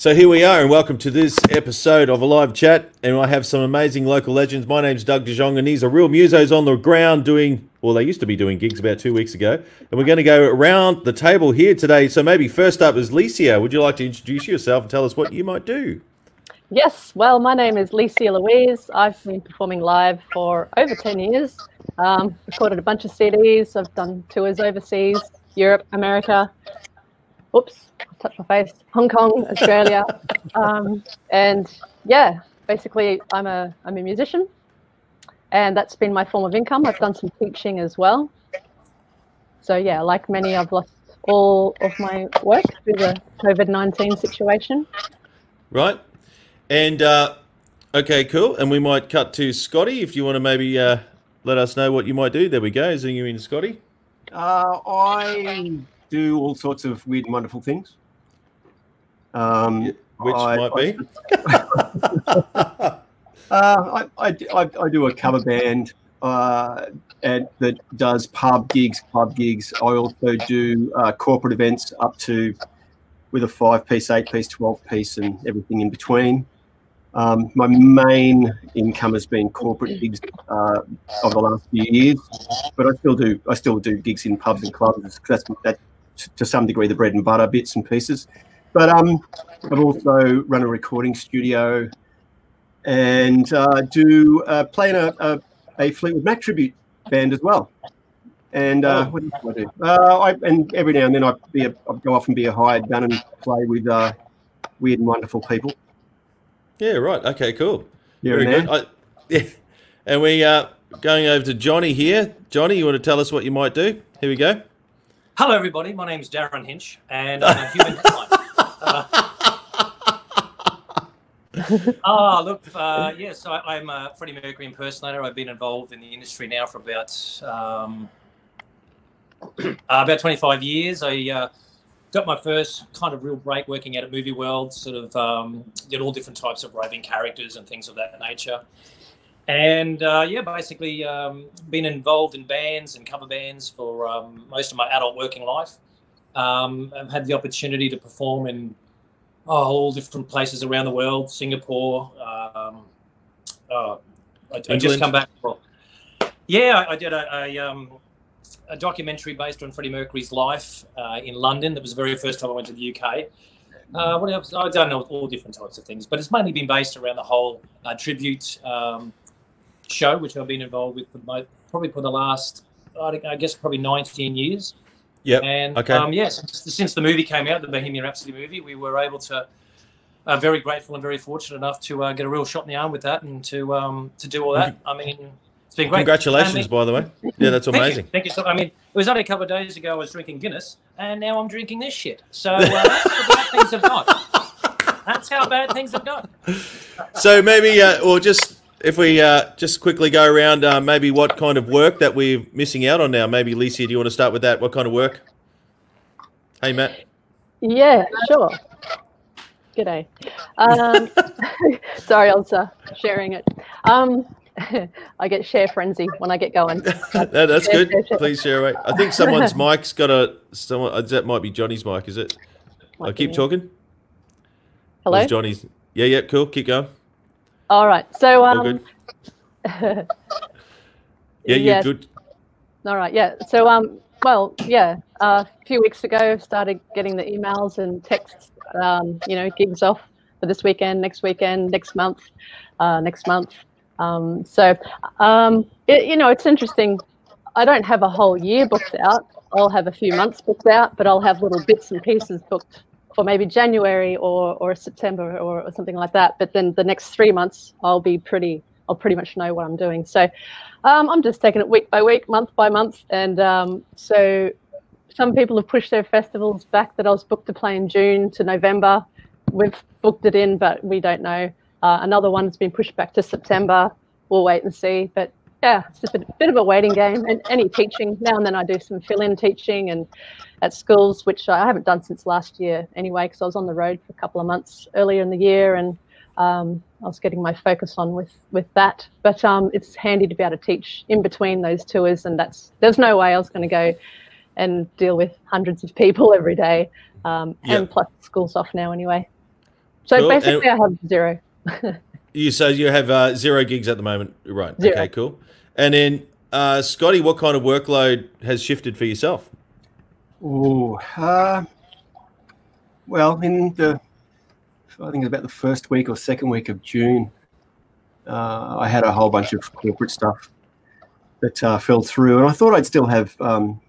So here we are, and welcome to this episode of a live chat. And I have some amazing local legends. My name's Doug De Jong, and these are real musos on the ground doing, well, they used to be doing gigs about two weeks ago. And we're going to go around the table here today. So maybe first up is Lecia. Would you like to introduce yourself and tell us what you might do? Yes, well, my name is Lecia Louise. I've been performing live for over 10 years. Um, recorded a bunch of CDs. I've done tours overseas, Europe, America. Oops, touch my face. Hong Kong, Australia, um, and yeah, basically, I'm a I'm a musician, and that's been my form of income. I've done some teaching as well. So yeah, like many, I've lost all of my work through the COVID nineteen situation. Right, and uh, okay, cool. And we might cut to Scotty if you want to maybe uh, let us know what you might do. There we go. Zoom you in, Scotty. Uh, I do all sorts of weird and wonderful things. Um, Which I, might I, be. uh, I, I, I, do a cover band uh, and that does pub gigs, club gigs. I also do uh, corporate events up to with a five piece, eight piece, 12 piece, and everything in between. Um, my main income has been corporate gigs uh, over the last few years, but I still do I still do gigs in pubs and clubs. That's that to some degree the bread and butter bits and pieces. But um, I've also run a recording studio and uh, do uh, play in a, a, a Fleetwood Mac tribute band as well. And uh, Oh. what do I do? Uh, I, and every now and then I be a, I go off and be a hired gun and play with uh, weird and wonderful people. Yeah, right. Okay, cool. Here Very and good. I, yeah. And we uh going over to Johnny here. Johnny, you want to tell us what you might do? Here we go. Hello, everybody. My name is Derryn Hinch, and I'm a human designer. Ah, look, uh, yes, I, I'm a Freddie Mercury impersonator. I've been involved in the industry now for about um, uh, about 25 years. I uh, got my first kind of real break working out at Movie World, sort of um, did all different types of roving characters and things of that nature. And uh, yeah, basically um, been involved in bands and cover bands for um, most of my adult working life. Um, I've had the opportunity to perform in oh, all different places around the world, Singapore. Um, uh, I, I just come back. From, yeah, I, I did a, a, um, a documentary based on Freddie Mercury's life uh, in London. That was the very first time I went to the UK. Uh, what else? I've done all, all different types of things, but it's mainly been based around the whole uh, tribute um, show, which I've been involved with for mo- probably for the last, I I guess, probably 19 years. Yep. And Okay. um, yes, since the movie came out, the Bohemian Rhapsody movie, we were able to. Uh, very grateful and very fortunate enough to uh, get a real shot in the arm with that and to um, to do all that. I mean, it's been great. Congratulations, And- by the way. Yeah, that's Thank amazing. You. Thank you. So, I mean, it was only a couple of days ago I was drinking Guinness, and now I'm drinking this shit. So uh, that's how bad things have got. That's how bad things have got. So maybe, uh, or just if we uh, just quickly go around, uh, maybe what kind of work that we're missing out on now? Maybe Lecia, do you want to start with that? What kind of work? Hey, Matt. Yeah, sure. G'day. Um, sorry, uh, sharing it. Um, I get share frenzy when I get going. that, that's Share, good. share, share. Please share away. I think someone's mic's got a. Someone uh, that might be Johnny's mic. Is it? I keep talking. Hello. Johnny's. Yeah, yeah, cool. Keep going. All right. So um. Yeah, you're yes. good. All right. Yeah. So um, well, yeah. Uh, a few weeks ago, started getting the emails and texts. Um, you know, gigs off for this weekend, next weekend, next month, uh, next month. Um, so, um, it, you know, it's interesting. I don't have a whole year booked out. I'll have a few months booked out, but I'll have little bits and pieces booked for maybe January or or September or, or something like that. But then the next three months, I'll be pretty. I'll pretty much know what I'm doing. So, um, I'm just taking it week by week, month by month, and um, so some people have pushed their festivals back that I was booked to play in June to November. We've booked it in, but we don't know. Uh, another one's been pushed back to September. We'll wait and see. But yeah, it's just a bit of a waiting game. And any teaching now and then, I do some fill-in teaching and at schools, which I haven't done since last year anyway, because I was on the road for a couple of months earlier in the year, and um, I was getting my focus on with with that. But um, it's handy to be able to teach in between those tours, and that's there's no way I was going to go and deal with hundreds of people every day. Um, Yeah. And plus, school's off now anyway. So Cool. basically, I have zero. You so you have uh, zero gigs at the moment, right? Zero. Okay, cool. And then uh, Scotty, what kind of workload has shifted for yourself? Oh, uh, well, in the, I think about the first week or second week of June, uh, I had a whole bunch of corporate stuff that uh, fell through, and I thought I'd still have um,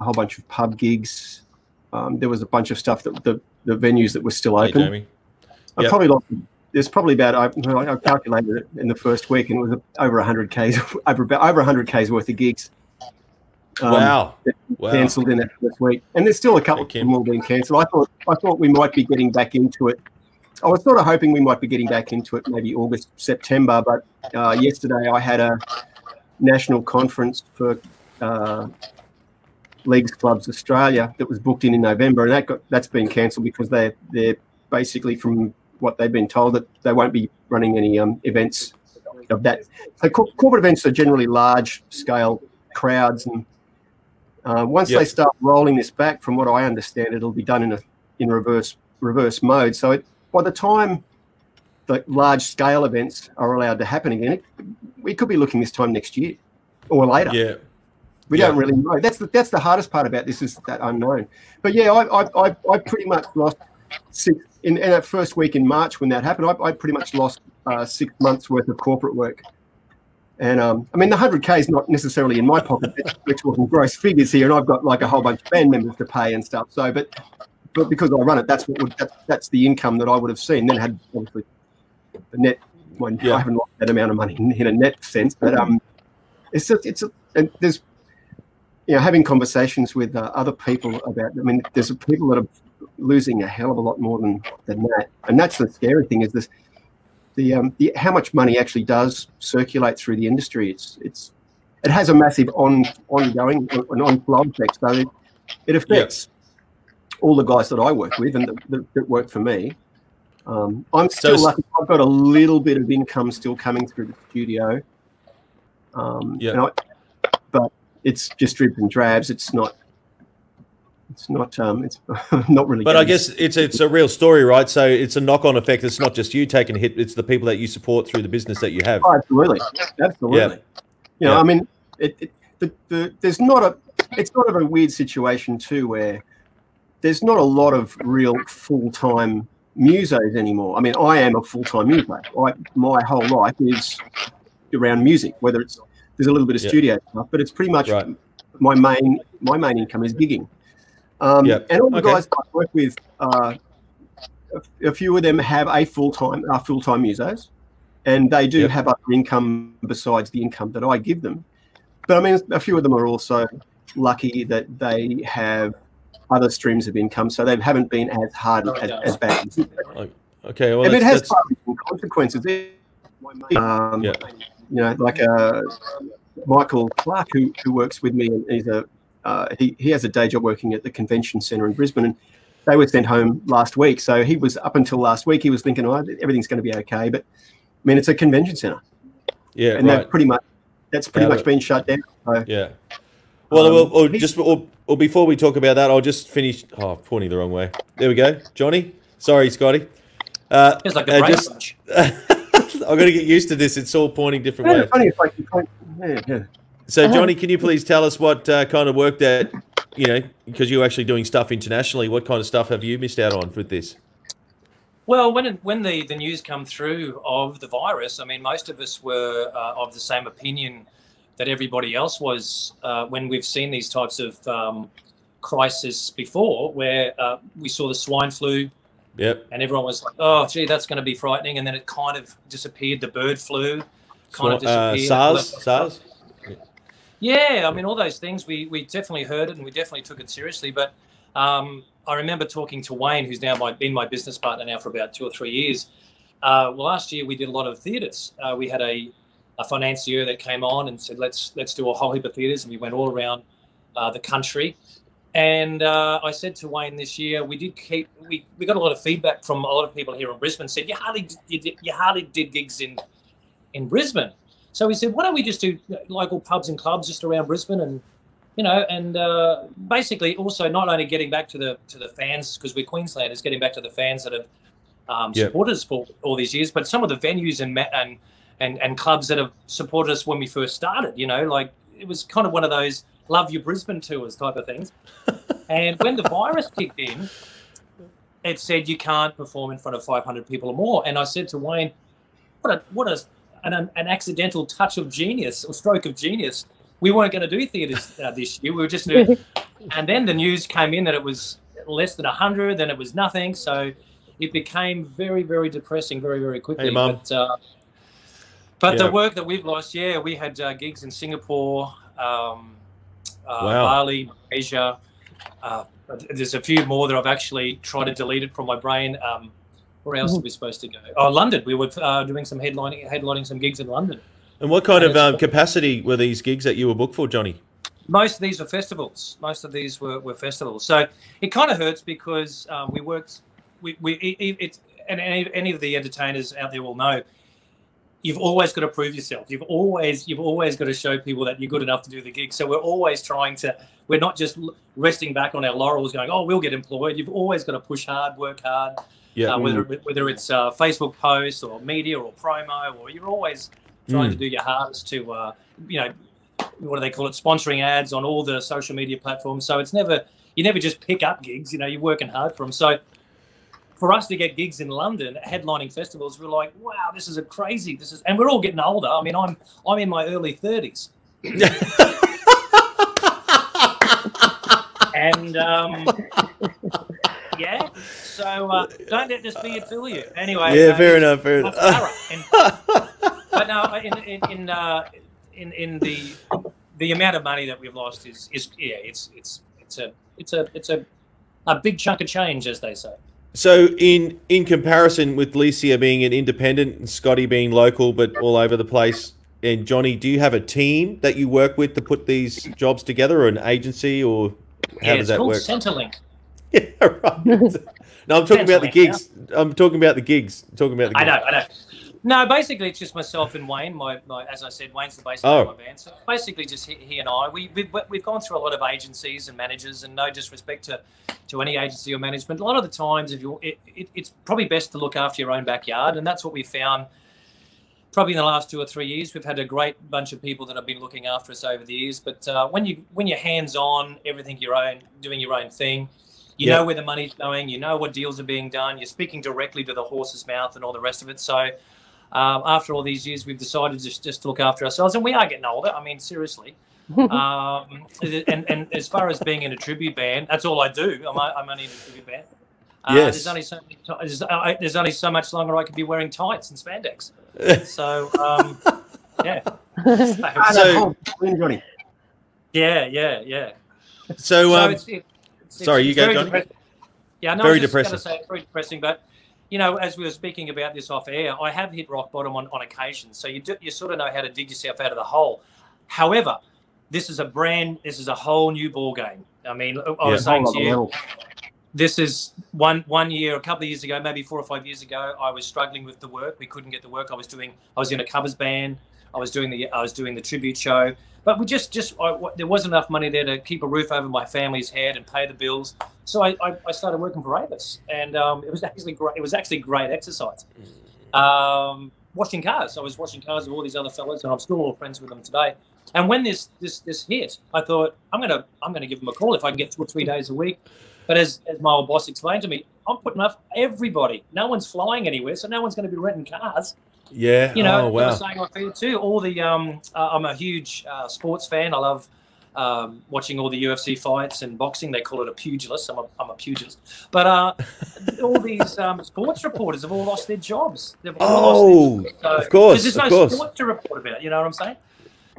a whole bunch of pub gigs. Um, there was a bunch of stuff that the, the venues that were still Hey, open. Jamie. I Yep. probably lost. There's probably about I, I calculated it in the first week, and it was over 100 k's, over about over 100 k's worth of gigs. Um, wow. Wow. cancelled in that first week, and there's still a couple Okay. more being cancelled. I thought I thought we might be getting back into it. I was sort of hoping we might be getting back into it maybe August September, but uh, yesterday I had a national conference for uh, Leagues Clubs Australia that was booked in in November, and that got that's been cancelled because they they're basically from what they've been told that they won't be running any um, events of that. So cor- corporate events are generally large scale crowds and uh, once Yep. they start rolling this back, from what I understand, it'll be done in a in reverse reverse mode. So it, by the time the large scale events are allowed to happen again, it, we could be looking this time next year or later. Yeah. We yeah. don't really know. That's the that's the hardest part about this is that unknown. But yeah, I I, I, I pretty much lost six in, in that first week in March when that happened. I, I pretty much lost uh, six months worth of corporate work. And um, I mean, the hundred k is not necessarily in my pocket. We're talking gross figures here, and I've got like a whole bunch of band members to pay and stuff. So, but but because I run it, that's what would, that, that's the income that I would have seen. Then had obviously the net. Well, Yeah. I haven't lost that amount of money in, in a net sense, but um, it's just, it's a, and there's you know having conversations with uh, other people about. I mean, there's people that are losing a hell of a lot more than than that, and that's the scary thing is this the um the how much money actually does circulate through the industry. It's it's it has a massive on ongoing an on flow effect. So it, it affects all the guys that I work with and that, that, work for me. Um, I'm still it's- lucky. I've got a little bit of income still coming through the studio. Um, Yeah. I- but it's just dribs and drabs. It's not. It's not. Um, it's not really. But I guess it's it's a real story, right? So it's a knock on effect. It's not just you taking a hit; it's the people that you support through the business that you have. Oh, absolutely, absolutely. You know, Yeah. I mean, it, it, the, the, there's not a. It's sort of a weird situation too, where there's not a lot of real full time musos anymore. I mean, I am a full time muso. I, my whole life is around music, whether it's there's a little bit of Yeah. studio stuff, but it's pretty much Right. my main my main income is gigging. Um, Yep. And all the Okay. guys I work with, uh, a, a few of them have a full time are full time musos, and they do Yep. have other income besides the income that I give them. But I mean, a few of them are also lucky that they have other streams of income, so they haven't been as hard as, as bad. Okay, well, and it has consequences. Um, Yeah. You know, like uh, Michael Clark, who, who works with me, and he's a uh, he, he has a day job working at the convention centre in Brisbane, and they were sent home last week. So he was up until last week, he was thinking, oh, everything's going to be okay. But I mean, it's a convention centre, yeah, and right. they've pretty much that's pretty Yeah, much been shut down. So Yeah. Well, Um, well, or he's- just or, or before we talk about that, I'll just finish. Oh, pointing the wrong way. There we go, Johnny. Sorry, Scotty. Uh, It's like a uh, brain just. I've got to get used to this. It's all pointing different yeah, ways. funny, it's like can't- yeah, yeah. So, Johnny, can you please tell us what uh, kind of work that you know, because you're actually doing stuff internationally. What kind of stuff have you missed out on with this? Well, when it, when the, the news come through of the virus, I mean, most of us were uh, of the same opinion that everybody else was uh, when we've seen these types of um, crisis before, where uh, we saw the swine flu Yep. and everyone was like, "Oh, gee, that's going to be frightening," and then it kind of disappeared. The bird flu kind of uh, disappeared. SARS. SARS. Yeah, I mean, all those things we, we definitely heard it and we definitely took it seriously. But um, I remember talking to Wayne, who's now my, been my business partner now for about two or three years. Uh, well, last year we did a lot of theatres. Uh, we had a, a financier that came on and said, "Let's let's do a whole heap of theatres," and we went all around uh, the country. And uh, I said to Wayne this year, we did keep we, we got a lot of feedback from a lot of people here in Brisbane. Said you hardly did, you hardly did gigs in in Brisbane. So we said, why don't we just do local pubs and clubs just around Brisbane and you know, and uh, basically also not only getting back to the to the fans because we're Queenslanders, getting back to the fans that have um, Yep. supporters for all these years, but some of the venues and and and and clubs that have supported us when we first started. You know, like it was kind of one of those love your Brisbane tours type of things. and when the virus kicked in, it said you can't perform in front of 500 people or more. And I said to Wayne, what a what a an, an accidental touch of genius or stroke of genius. We weren't going to do theatres uh, this year. We were just doing, and then the news came in that it was less than 100, then it was nothing. So it became very, very depressing very, very quickly. Hey, Mum. But, uh, but Yeah. the work that we've lost, yeah, we had uh, gigs in Singapore, um, uh, Wow. Bali, Asia. Uh, there's a few more that I've actually tried to delete it from my brain. Um, where else are we supposed to go? Oh, London. We were uh, doing some headlining, headlining some gigs in London. And what kind And of um, capacity were these gigs that you were booked for, Johnny? most of these were festivals. Most of these were, were festivals. So it kind of hurts because um, we worked. We we it, it- it's and any, any of the entertainers out there will know. You've always got to prove yourself. You've always you've always got to show people that you're good enough to do the gig. So we're always trying to. We're not just resting back on our laurels, going, "Oh, we'll get employed." You've always got to push hard, work hard. Yeah. Uh, whether whether it's uh, Facebook posts or media or promo, or you're always trying Mm. to do your hardest to, uh, you know, what do they call it? Sponsoring ads on all the social media platforms. So it's never you never just pick up gigs. You know, you're working hard for them. So for us to get gigs in London, headlining festivals, we're like, wow, this is a crazy. This is, and we're all getting older. I mean, I'm I'm in my early 30s, and um, yeah. So uh, don't let this be a fill you. Anyway. yeah, fair enough. Fair enough. But no, in in in, uh, in in the the amount of money that we've lost is is yeah, it's it's it's a it's a it's a a big chunk of change, as they say. So, in in comparison with Lecia being an independent and Scotty being local but all over the place, and Johnny, do you have a team that you work with to put these jobs together, or an agency, or how yeah, does it's that called work? Centrelink. Right. no, I'm talking about the gigs. I'm talking about the gigs. talking about the I know, I know. No, basically it's just myself and Wayne. My, my as I said, Wayne's the bass Oh. of my band. So basically just he, he and I. We we've, we've gone through a lot of agencies and managers, and no disrespect to, to any agency or management. A lot of the times, if you it, it, it's probably best to look after your own backyard, and that's what we found. Probably in the last two or three years, we've had a great bunch of people that have been looking after us over the years. But uh, when you when you're hands on, everything your own, doing your own thing, you Yeah. know where the money's going, you know what deals are being done, you're speaking directly to the horse's mouth and all the rest of it. So um, after all these years, we've decided just just to look after ourselves, and we are getting older. I mean, seriously. um, and and as far as being in a tribute band, that's all I do. I'm, I'm only in a tribute band. Uh, Yes. There's only so many ti- there's, uh, there's only so much longer I could be wearing tights and spandex. So um, yeah, Ah, So- Johnny. yeah, yeah, yeah. so, So um, it's, it, it's, sorry, you it's go, very Johnny. depressing. Yeah, no, Very I was just depressing. Gonna say it's very depressing, but you know, as we were speaking about this off air, I have hit rock bottom on, on occasion. So you do, you sort of know how to dig yourself out of the hole. However, this is a brand. This is a whole new ball game. I mean, I Yeah. was saying to you, level. this is one one year, a couple of years ago, maybe four or five years ago. I was struggling with the work. We couldn't get the work. I was doing. I was in a covers band. I was doing the. I was doing the tribute show. But we just just there wasn't enough money there to keep a roof over my family's head and pay the bills. So I, I, I started working for Avis, and um, it was actually great. It was actually great exercise. Um, washing cars. I was washing cars with all these other fellas, and I'm still all friends with them today. And when this this this hit, I thought I'm gonna I'm gonna give them a call if I can get two or three days a week. But as, as my old boss explained to me, I'm putting up everybody. No one's flying anywhere, so no one's going to be renting cars. Yeah. You know, oh, I wow. saying on feed too. All the um, uh, I'm a huge uh, sports fan. I love um, watching all the UFC fights and boxing. They call it a pugilist. I'm a, I'm a pugilist. But uh, all these um, sports reporters have all lost their jobs. They've all lost their Oh, jobs. of course, there's no course. sport to report about. You know what I'm saying?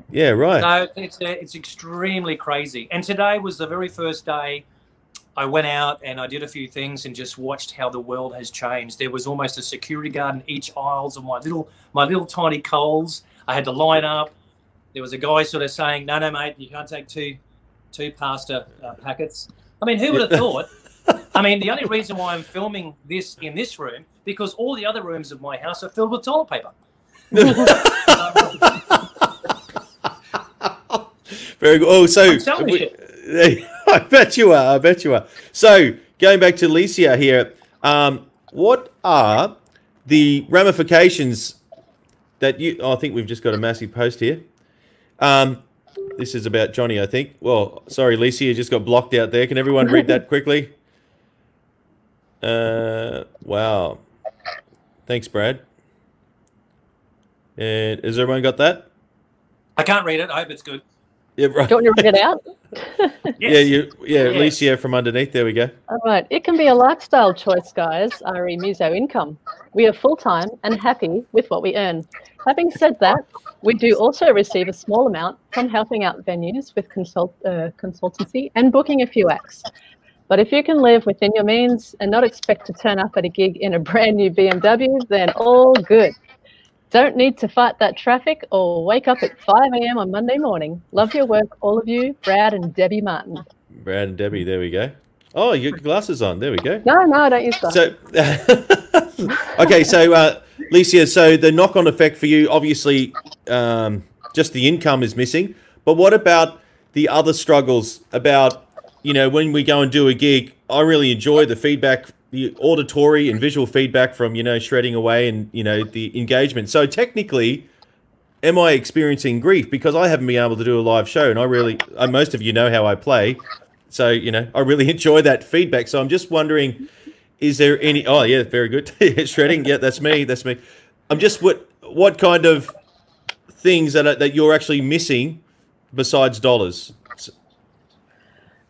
Yeah, right. No, it's uh, it's extremely crazy. And today was the very first day I went out and I did a few things and just watched how the world has changed. There was almost a security guard in each aisles of my little my little tiny Coles. I had to line up. There was a guy sort of saying, "No, no, mate, you can't take two two pasta uh, packets." I mean, who would have thought? I mean, the only reason why I'm filming this in this room because all the other rooms of my house are filled with toilet paper. Very good. Oh, so we- I bet you are. I bet you are. So going back to Lecia here, um, what are the ramifications that you? Oh, I think we've just got a massive post here. Um, this is about Johnny, I think. Well, sorry, Lisa, you just got blocked out there. Can everyone read that quickly? Uh, wow. Thanks, Brad. And has everyone got that? I can't read it. I hope it's good. Yeah, right. Do you want to read it out? Yeah, you, yeah, Yes. Alicia from underneath. There we go. All right. It can be a lifestyle choice, guys. RE Muso income. We are full time and happy with what we earn. Having said that, we do also receive a small amount from helping out venues with consult, uh, consultancy and booking a few acts. But if you can live within your means and not expect to turn up at a gig in a brand new BMW, then all good. Don't need to fight that traffic or wake up at 5 a.m. on Monday morning. Love your work, all of you, Brad and Debbie Martin. Brad and Debbie. There we go. Oh, your glasses on. There we go. No, no, I don't use that. So, okay, so uh, Lecia, so the knock-on effect for you, obviously, um, just the income is missing. But what about the other struggles? About you know, when we go and do a gig, I really enjoy the feedback, the auditory and visual feedback from you know shredding away and you know the engagement. So technically. Am I experiencing grief because I haven't been able to do a live show, and I really, uh, most of you know how I play, so you know I really enjoy that feedback. So I'm just wondering, is there any? Oh yeah, very good. Shredding, yeah, that's me. That's me. I'm just what what kind of things that are, that you're actually missing besides dollars?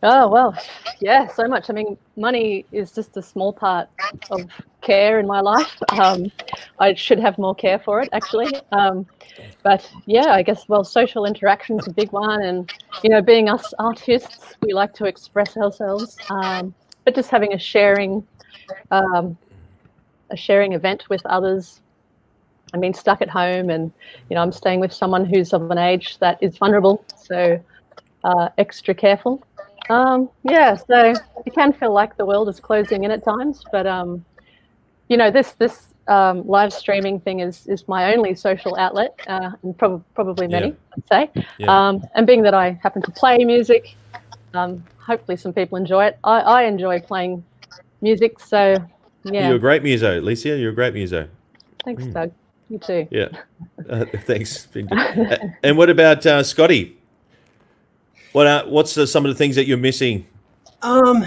Oh, well, yeah, so much. I mean, money is just a small part of care in my life. Um, I should have more care for it, actually. Um, but yeah, I guess, well, social interaction is a big one. And, you know, being us artists, we like to express ourselves. Um, but just having a sharing, um, a sharing event with others. I mean, stuck at home and, you know, I'm staying with someone who's of an age that is vulnerable. So uh, extra careful. Um, yeah, so it can feel like the world is closing in at times, but um, you know, this this um, live streaming thing is is my only social outlet, uh, and prob- probably many, Yeah. I'd say. Yeah. Um, and being that I happen to play music, um, hopefully some people enjoy it. I, I enjoy playing music, so yeah. You're a great muso, Alicia. You're a great muso. Thanks, Doug. You too. Yeah. Uh, thanks. Uh, and what about uh, Scotty? What are, what's uh, some of the things that you're missing? Um,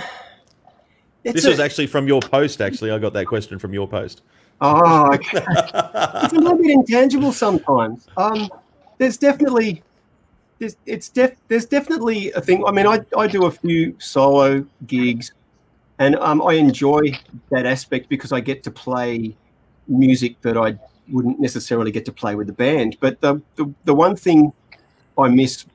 it's This a- was actually from your post. Actually, I got that question from your post. Oh, okay. it's a little bit intangible sometimes. Um, there's definitely there's it's def there's definitely a thing. I mean, I I do a few solo gigs, and um, I enjoy that aspect because I get to play music that I wouldn't necessarily get to play with the band. But the the, the one thing I miss.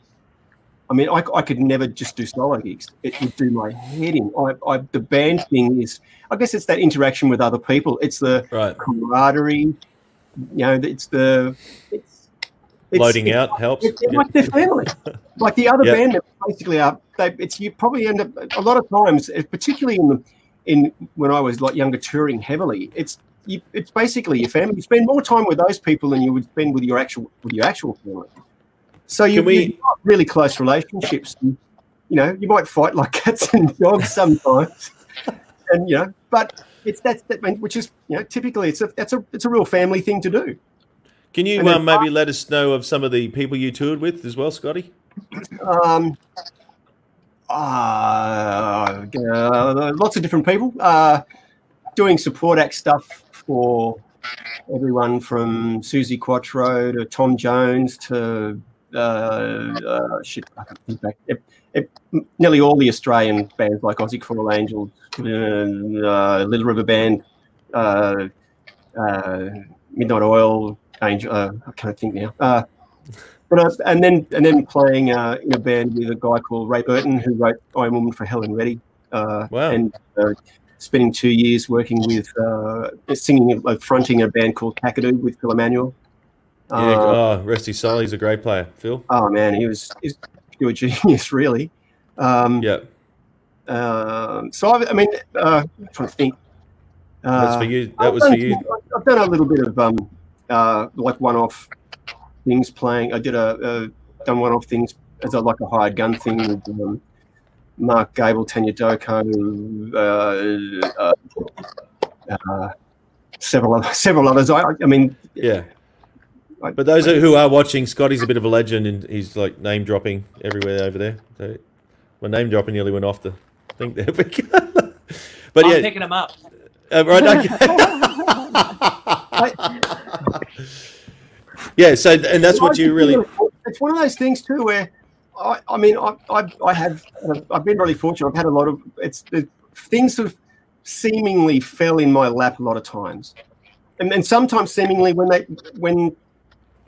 I mean, I, I could never just do solo gigs. It would do my head in. I, I, the band thing is, I guess it's that interaction with other people. It's the Right. camaraderie. You know, it's the it's, it's Loading it's, out helps. It's, Yeah. like their family. Like the other Yeah. band members basically are. They, it's you probably end up a lot of times, particularly in the in when I was like younger, touring heavily. It's you, it's basically your family. You spend more time with those people than you would spend with your actual with your actual family. So you, we, you've got really close relationships. And, you know, you might fight like cats and dogs sometimes, and you know, but it's that's that which is you know typically it's a that's a it's a real family thing to do. Can you um, maybe let us know of some of the people you toured with as well, Scotty? Um, uh, uh, lots of different people uh, doing support act stuff for everyone from Suzi Quatro to Tom Jones to uh, uh, shit. I can't think back. It, it, nearly all the Australian bands like Aussie Crawl Angels, uh, uh, Little River Band, uh, uh, Midnight Oil, Angel. Uh, I can't think now. Uh, but uh, and then and then playing uh, in a band with a guy called Ray Burton who wrote "I'm Woman" for Helen Reddy. Uh, Wow. And uh, spending two years working with uh, singing, fronting a band called Kakadu with Phil Emmanuel. Yeah. Uh, oh, his. He's a great player. Phil. oh man, he was he's pure genius, really. Um, Yeah. um, so I, I mean, uh, I'm trying to think. Uh, That's for you. That I've was for you. I've done a little bit of um, uh, like one-off things playing. I did a, a done one-off things as a like a hired gun thing with um, Mark Gable, Tania Doko, uh, uh, uh, several other, several others. I, I mean, Yeah. I- But those who are watching, Scotty's a bit of a legend, and he's like name dropping everywhere over there. So, my name dropping nearly went off the thing there. but I'm yeah, picking them up. uh, right. Okay. yeah. So, and that's what you really. It's one of those things too where, I, I mean, I, I, I have, I've been really fortunate. I've had a lot of it's the things have seemingly fell in my lap a lot of times, and and sometimes seemingly when they when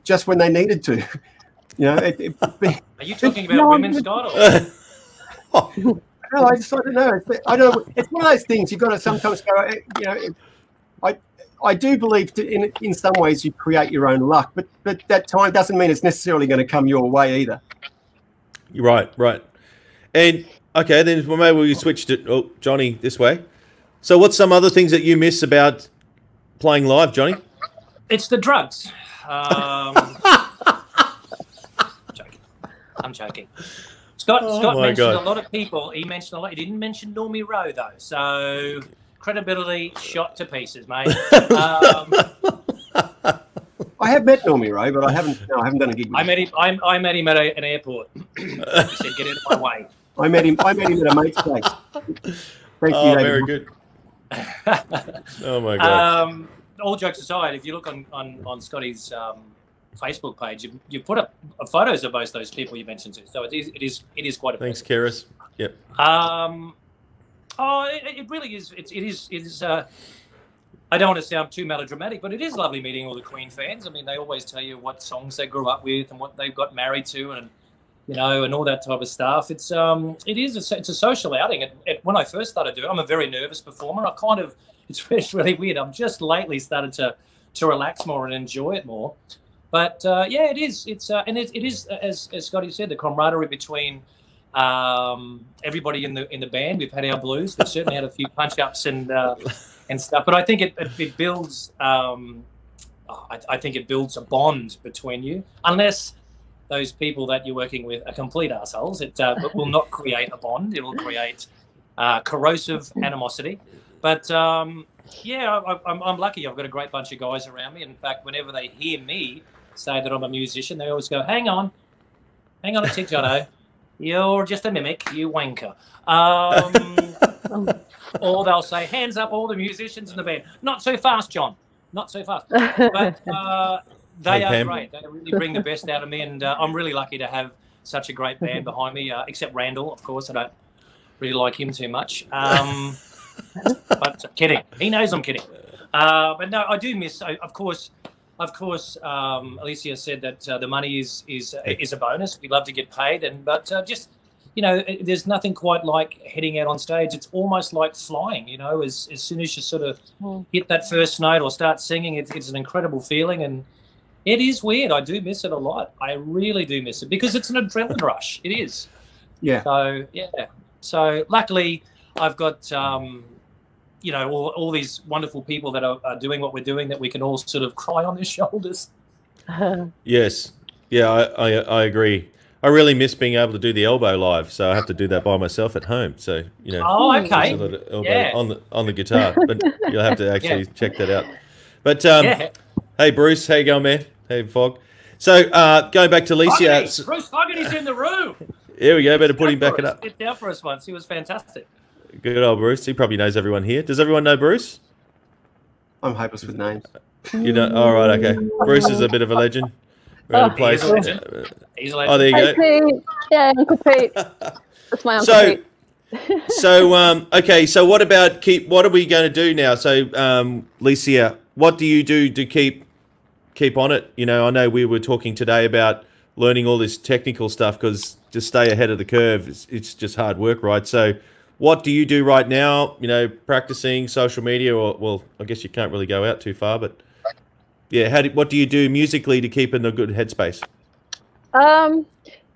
just when they needed to, you know. It, it, Are you talking about No, women, I'm- Scott? Or? No, I just I don't know. It's, I don't know. It's one of those things you've got to sometimes go. eh, You know, it, I I do believe to, in in some ways you create your own luck, but but that time doesn't mean it's necessarily going to come your way either. You're right, right. And okay, then maybe we switched it. oh, Johnny this way. So, what's some other things that you miss about playing live, Johnny? It's the drugs. Um, joking. I'm joking. Scott, Oh Scott mentioned God. a lot of people. He mentioned a lot. He didn't mention Normie Rowe though. So credibility shot to pieces, mate. Um, I have met Normie Ray, but I haven't. No, I haven't done a gig with I him. met him. I, I met him at a, an airport. he said, "Get out of my way." I met him. I met him at a mate's place. Thank Oh, you, David. very good. Oh my god. um, all jokes aside, if you look on on, on Scotty's um, Facebook page, you, you put up photos of both those people you mentioned too. So it is it is it is quite a Thanks, Keris. Yep. Um, oh, it, it really is. It's, it is. It is. Uh, I don't want to sound too melodramatic, but it is lovely meeting all the Queen fans. I mean, they always tell you what songs they grew up with and what they've got married to, and you know, and all that type of stuff. It's um, it is. A, it's a social outing. It, it, when I first started doing, it, I'm a very nervous performer. I kind of, it's, it's really weird. I'm just lately started to to relax more and enjoy it more. But uh, yeah, it is. It's uh, and it, it is as as Scotty said, the camaraderie between um, everybody in the in the band. We've had our blues. We've certainly had a few punch ups and uh, and stuff. But I think it it, it builds. Um, I, I think it builds a bond between you, unless those people that you're working with are complete assholes. It uh, it will not create a bond. It will create uh, corrosive animosity. But um, yeah, I, I'm, I'm lucky. I've got a great bunch of guys around me. In fact, whenever they hear me say that I'm a musician, they always go, "Hang on, hang on a tick, Jono. You're just a mimic, you wanker." Um, or they'll say, "Hands up, all the musicians in the band." Not so fast, John. Not so fast. But uh, they Hey, are Pam. great. They really bring the best out of me, and uh, I'm really lucky to have such a great band behind me. Uh, except Randall, of course. I don't really like him too much. Um, but kidding. He knows I'm kidding. Uh, but no, I do miss. I- Of course, of course. Um, Alicia said that uh, the money is is is a bonus. We love to get paid, and but uh, just you know, there's nothing quite like heading out on stage. It's almost like flying. You know, as as soon as you sort of Mm. hit that first note or start singing, it's it's an incredible feeling, and it is weird. I do miss it a lot. I really do miss it because it's an adrenaline rush. It is. Yeah. So yeah. So luckily, I've got um, you know all, all these wonderful people that are, are doing what we're doing that we can all sort of cry on their shoulders. Yes. Yeah, I, I I agree. I really miss being able to do the elbow live, so I have to do that by myself at home. So you know, Oh, okay. a lot of elbow Yeah. on the on the guitar, but you'll have to actually Yeah. check that out. But um, yeah. hey, Bruce, how you going, man? Hey, Fog. So uh, going back to Alicia, Fogarty, Bruce Fogarty's in the room. here we go. Better put him back for it up. Get down for us once. He was fantastic. Good old Bruce. He probably knows everyone here. Does everyone know Bruce? I'm hopeless with names. You know. All right. Okay. Bruce is a bit of a legend. Around the Oh, place. he is a legend. He's a Oh, there you Hey, go. Pete. Yeah, Uncle Pete. That's my Uncle So, Pete. so um, okay. So, what about keep? What are we going to do now? So, um, Lecia, what do you do to keep keep on it? You know, I know we were talking today about learning all this technical stuff because to stay ahead of the curve, it's, it's just hard work, right? So, what do you do right now? You know, practicing social media, or well, I guess you can't really go out too far, but yeah, how do, what do you do musically to keep in a good headspace? Um,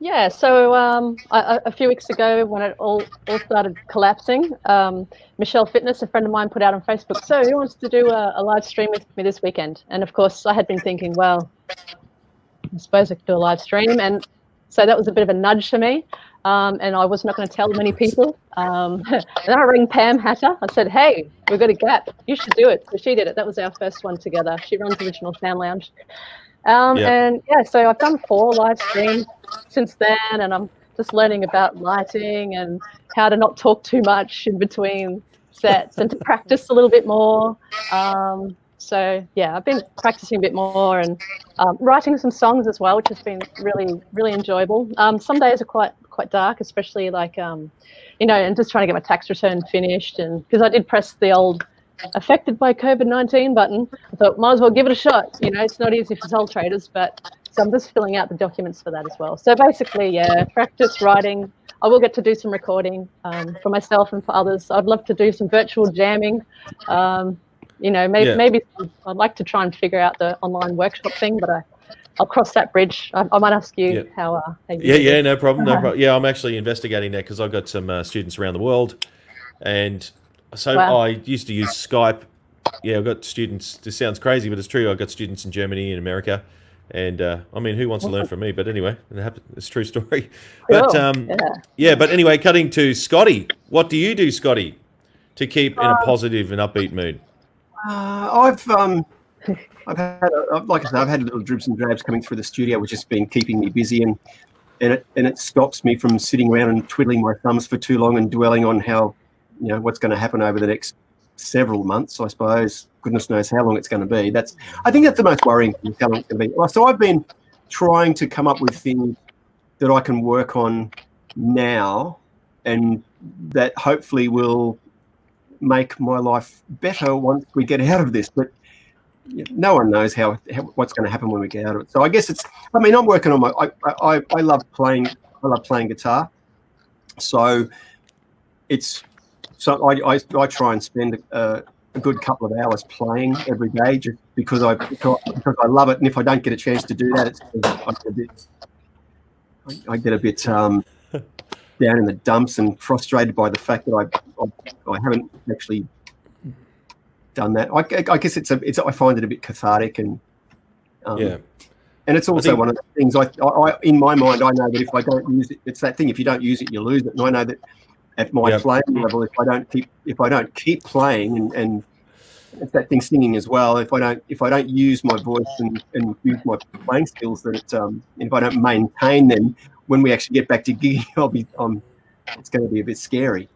yeah, so um, a, a- a few weeks ago, when it all, all started collapsing, um, Michelle Fitness, a friend of mine, put out on Facebook, so who wants to do a, a live stream with me this weekend? And of course, I had been thinking, well, I suppose I could do a live stream. And so that was a bit of a nudge for me. Um, and I was not going to tell many people. Um, and then I rang Pam Hatter. I said, "Hey, we've got a gap. You should do it." So she did it. That was our first one together. She runs Original Sound Lounge. Um, Yeah. And yeah, so I've done four live streams since then, and I'm just learning about lighting and how to not talk too much in between sets and to practice a little bit more. Um, so yeah, I've been practicing a bit more and um, writing some songs as well, which has been really really enjoyable. Um, some days are quite quite dark, especially like um, you know, and just trying to get my tax return finished, and because I did press the old affected by COVID nineteen button, I thought might as well give it a shot. You know, it's not easy for sole traders, but so I'm just filling out the documents for that as well. So basically, yeah, practice writing. I will get to do some recording um, for myself and for others. I'd love to do some virtual jamming. Um, you know, maybe, Yeah. maybe I'd like to try and figure out the online workshop thing, but I, I'll cross that bridge. I, I might ask you Yeah. how. Uh, how you Yeah, yeah, no problem, no problem. Yeah, I'm actually investigating that because I've got some uh, students around the world, and so Wow. I used to use Skype. Yeah, I've got students. This sounds crazy, but it's true. I've got students in Germany and America, and uh, I mean, who wants to learn from me? But anyway, it happened. It's a true story. But Cool. um, Yeah. yeah, but anyway, cutting to Scotty. What do you do, Scotty, to keep in a Um, positive and upbeat mood? Uh, I've um, I've had a, like I said, I've had little dribs and drabs coming through the studio, which has been keeping me busy, and and it and it stops me from sitting around and twiddling my thumbs for too long and dwelling on how you know what's going to happen over the next several months. I suppose goodness knows how long it's going to be. That's I think that's the most worrying thing. How long it's going to be. So I've been trying to come up with things that I can work on now, and that hopefully will make my life better once we get out of this. But no one knows how, how what's going to happen when we get out of it. So I guess it's. I mean, I'm working on my. I I, I love playing. I love playing guitar. So it's. So I I, I try and spend a, a good couple of hours playing every day just because I because, I love it. And if I don't get a chance to do that, it's I get a bit. I get a bit um, down in the dumps and frustrated by the fact that I I, I haven't actually done that. I, I guess it's a it's I find it a bit cathartic and um, Yeah, and it's also think- one of the things I, I, in my mind I know that if I don't use it, it's that thing. If you don't use it, you lose it. And I know that at my Yep. playing level, if I don't keep if I don't keep playing and, and it's that thing singing as well. If I don't if I don't use my voice and, and use my playing skills, that it um if I don't maintain them, when we actually get back to gigging, I'll be um it's going to be a bit scary.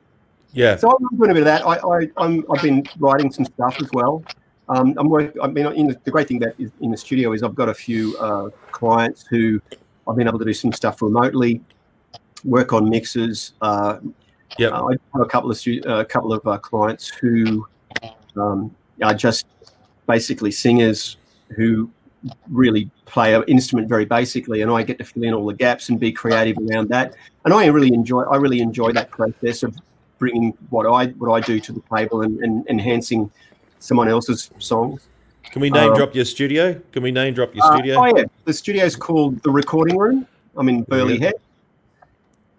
yeah, So I'm doing a bit of that. I, I I'm I've been writing some stuff as well. Um, I'm work. I mean, in the, the great thing that is in the studio is I've got a few uh, clients who I've been able to do some stuff remotely, work on mixes. Uh, Yep. uh, I have a couple of uh, a couple of uh, clients who um, are just basically singers who really play an instrument very basically, and I get to fill in all the gaps and be creative around that. And I really enjoy. I really enjoy that process of bringing what I what I do to the table and, and enhancing someone else's songs. Can we name uh, drop your studio? Can we name drop your Uh, studio? oh yeah, the studio's called the Recording Room. I'm in Burleigh. Head.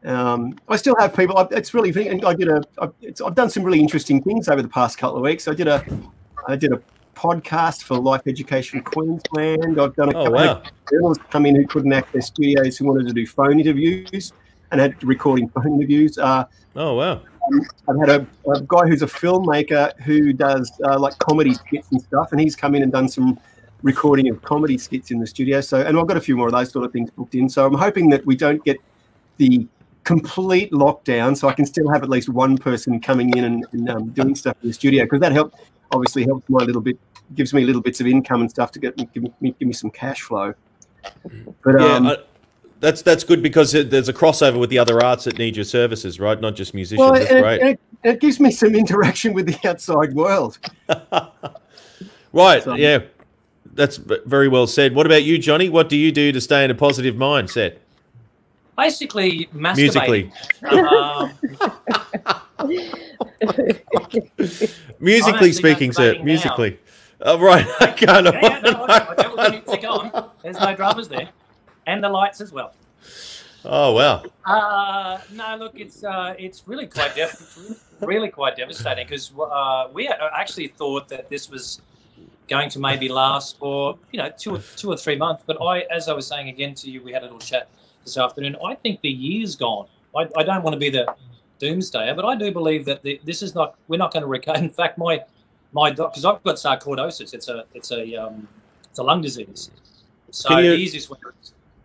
Um, I still have people. I, it's really. And I did a. I, it's, I've done some really interesting things over the past couple of weeks. I did a. I did a podcast for Life Education Queensland. I've done a Oh couple wow! of journalists come in who couldn't access studios who wanted to do phone interviews and had recording phone interviews. Uh, Oh wow! I've had a, a guy who's a filmmaker who does uh, like comedy skits and stuff, and he's come in and done some recording of comedy skits in the studio. So, and I've got a few more of those sort of things booked in. So, I'm hoping that we don't get the complete lockdown, so I can still have at least one person coming in and, and um, doing stuff in the studio because that helps. Obviously, helps my little bit, gives me little bits of income and stuff to get give me give me some cash flow. But Yeah, um, I, that's that's good because it, there's a crossover with the other arts that need your services, right? Not just musicians. well, that's and it, great. and it, and it gives me some interaction with the outside world. right? so- yeah, that's very well said. What about you, Johnny? What do you do to stay in a positive mindset? Basically, masturbating. Musically, Um, musically actually speaking, sir. Musically. Oh, right. I can't. yeah, yeah, no, I, I don't want to on. There's no dramas there, and the lights as well. Oh wow. Uh, no, look, it's uh, it's really quite really, really quite devastating because uh, we actually thought that this was going to maybe last for you know two or two or three months. But I, as I was saying again to you, we had a little chat this afternoon. I think the year's gone. I, I don't want to be the doomsdayer, but I do believe that the, this is not. We're not going to recover. In fact, my my because I've got sarcoidosis. It's a it's a um, it's a lung disease. So you- the easiest way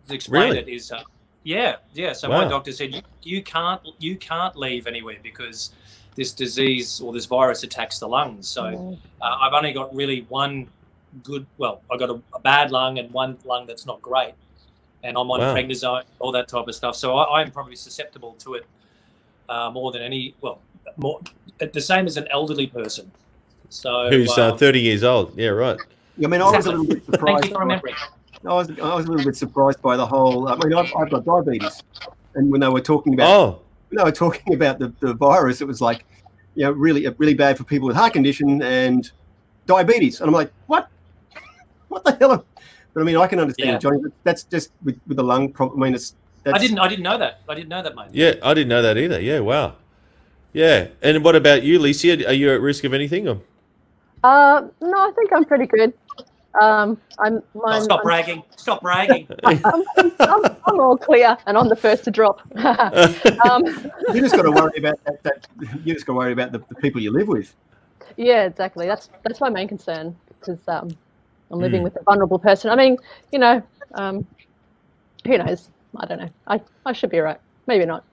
to explain Really? it is, uh, yeah, yeah. So Wow. my doctor said you, you can't you can't leave anywhere because this disease or this virus attacks the lungs. So uh, I've only got really one good. Well, I got a, a bad lung and one lung that's not great, and I'm on Wow. prednisone, all that type of stuff. So I, I'm probably susceptible to it uh, more than any. Well, more the same as an elderly person. So Who's uh, um, 30 years old? Yeah, right. I mean, I was a little bit Thank surprised. you for remembering. I was, I was a little bit surprised by the whole. I mean, I've, I've got diabetes, and when they were talking about Oh, when they were talking about the, the virus, it was like, you know, really really bad for people with heart condition and diabetes. And I'm like, what? What the hell? But I mean, I can understand, Yeah. Johnny. but That's just with, with the lung problem. I mean, it's. That's, I didn't. I didn't know that. I didn't know that, mate. yeah, I didn't know that either. Yeah, wow. Yeah, and what about you, Lecia? Are you at risk of anything? Or? Uh, no, I think I'm pretty good. Um, I'm, Oh, stop I'm, bragging. Stop bragging. I'm, I'm, I'm all clear, and I'm the first to drop. um, You just got to worry about that. that you just got to worry about the, the people you live with. yeah, exactly. That's that's my main concern because um, I'm living Mm. with a vulnerable person. I mean, you know, um, who knows? I don't know. I, I should be right. Maybe not.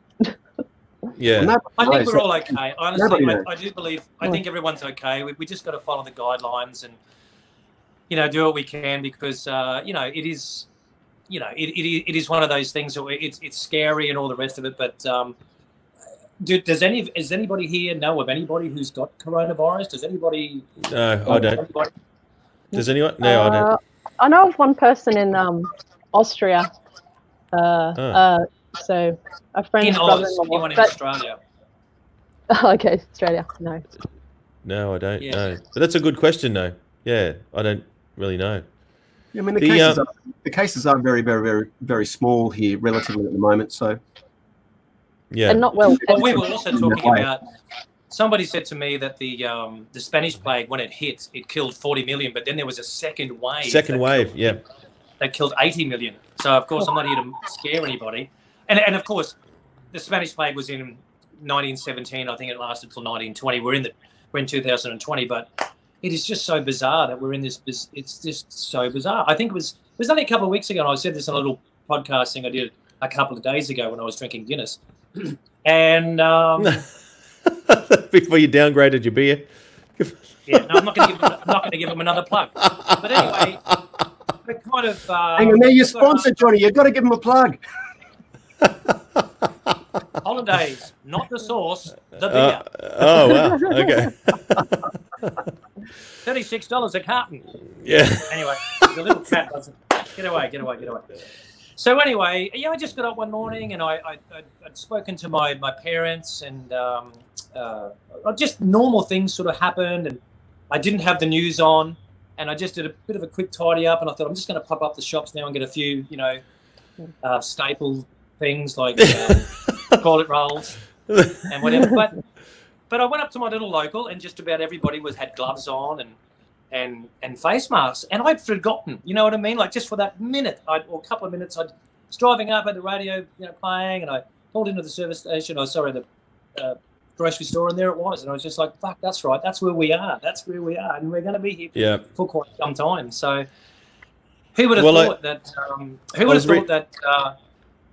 yeah. And that- I think we're all okay. Honestly, I. I do believe. I think everyone's okay. We, we just got to follow the guidelines and you know do what we can because uh, you know it is you know it, it, it is one of those things that we- it's it's scary and all the rest of it. But um, do, does any does anybody here know of anybody who's got coronavirus? Does anybody? No, I don't. Anybody- Does anyone? No, I don't. Uh, I know of one person in um, Austria. Uh, Oh. uh, so a friend's In Oz, brother-in-law. anyone in But- Australia? okay, Australia. No. No, I don't Yeah. know. But that's a good question, though. Yeah, I don't really know. I mean, the, The, cases um, are, the cases are very, very, very, very small here, relatively at the moment. So Yeah. And not well. Well, we were also talking about. Somebody said to me that the um, the Spanish plague, when it hit, it killed 40 million, but then there was a second wave. Second wave, killed- yeah. That killed 80 million. So of course I'm not here to scare anybody, and and of course, the Spanish plague was in 1917. I think it lasted till 1920. We're in the we're in 2020, but it is just so bizarre that we're in this. It's just so bizarre. I think it was it was only a couple of weeks ago, and I said this in a little podcast thing I did a couple of days ago when I was drinking Guinness, and. Um, Before you downgraded your beer. Yeah, no, I'm not going to give. Them, I'm not going to give them another plug. But anyway, the kind of. Uh, hang on, they're your sponsor, Johnny. You've got to give them a plug. Holidays, not the sauce, the Uh, beer. oh, wow. Okay. Thirty-six dollars a carton. Yeah. Anyway, the little cat doesn't. Get away! Get away! Get away! So anyway, yeah, I just got up one morning and I, I I'd, I'd spoken to my my parents and um, uh, just normal things sort of happened and I didn't have the news on and I just did a bit of a quick tidy up and I thought I'm just going to pop up the shops now and get a few you know uh, staple things like um, toilet rolls and whatever. But but I went up to my little local and just about everybody was had gloves on and and and face masks and I'd forgotten. You know what I mean? Like just for that minute, I'd, or a couple of minutes, I was driving up at the radio, you know, playing, and I pulled into the service station. Or sorry, the uh, grocery store, and there it was. And I was just like, "Fuck, that's right. That's where we are. That's where we are, and we're going to be here Yeah. for quite some time." So, who would have Well, I- thought that? Um, who would have re- thought that? Uh,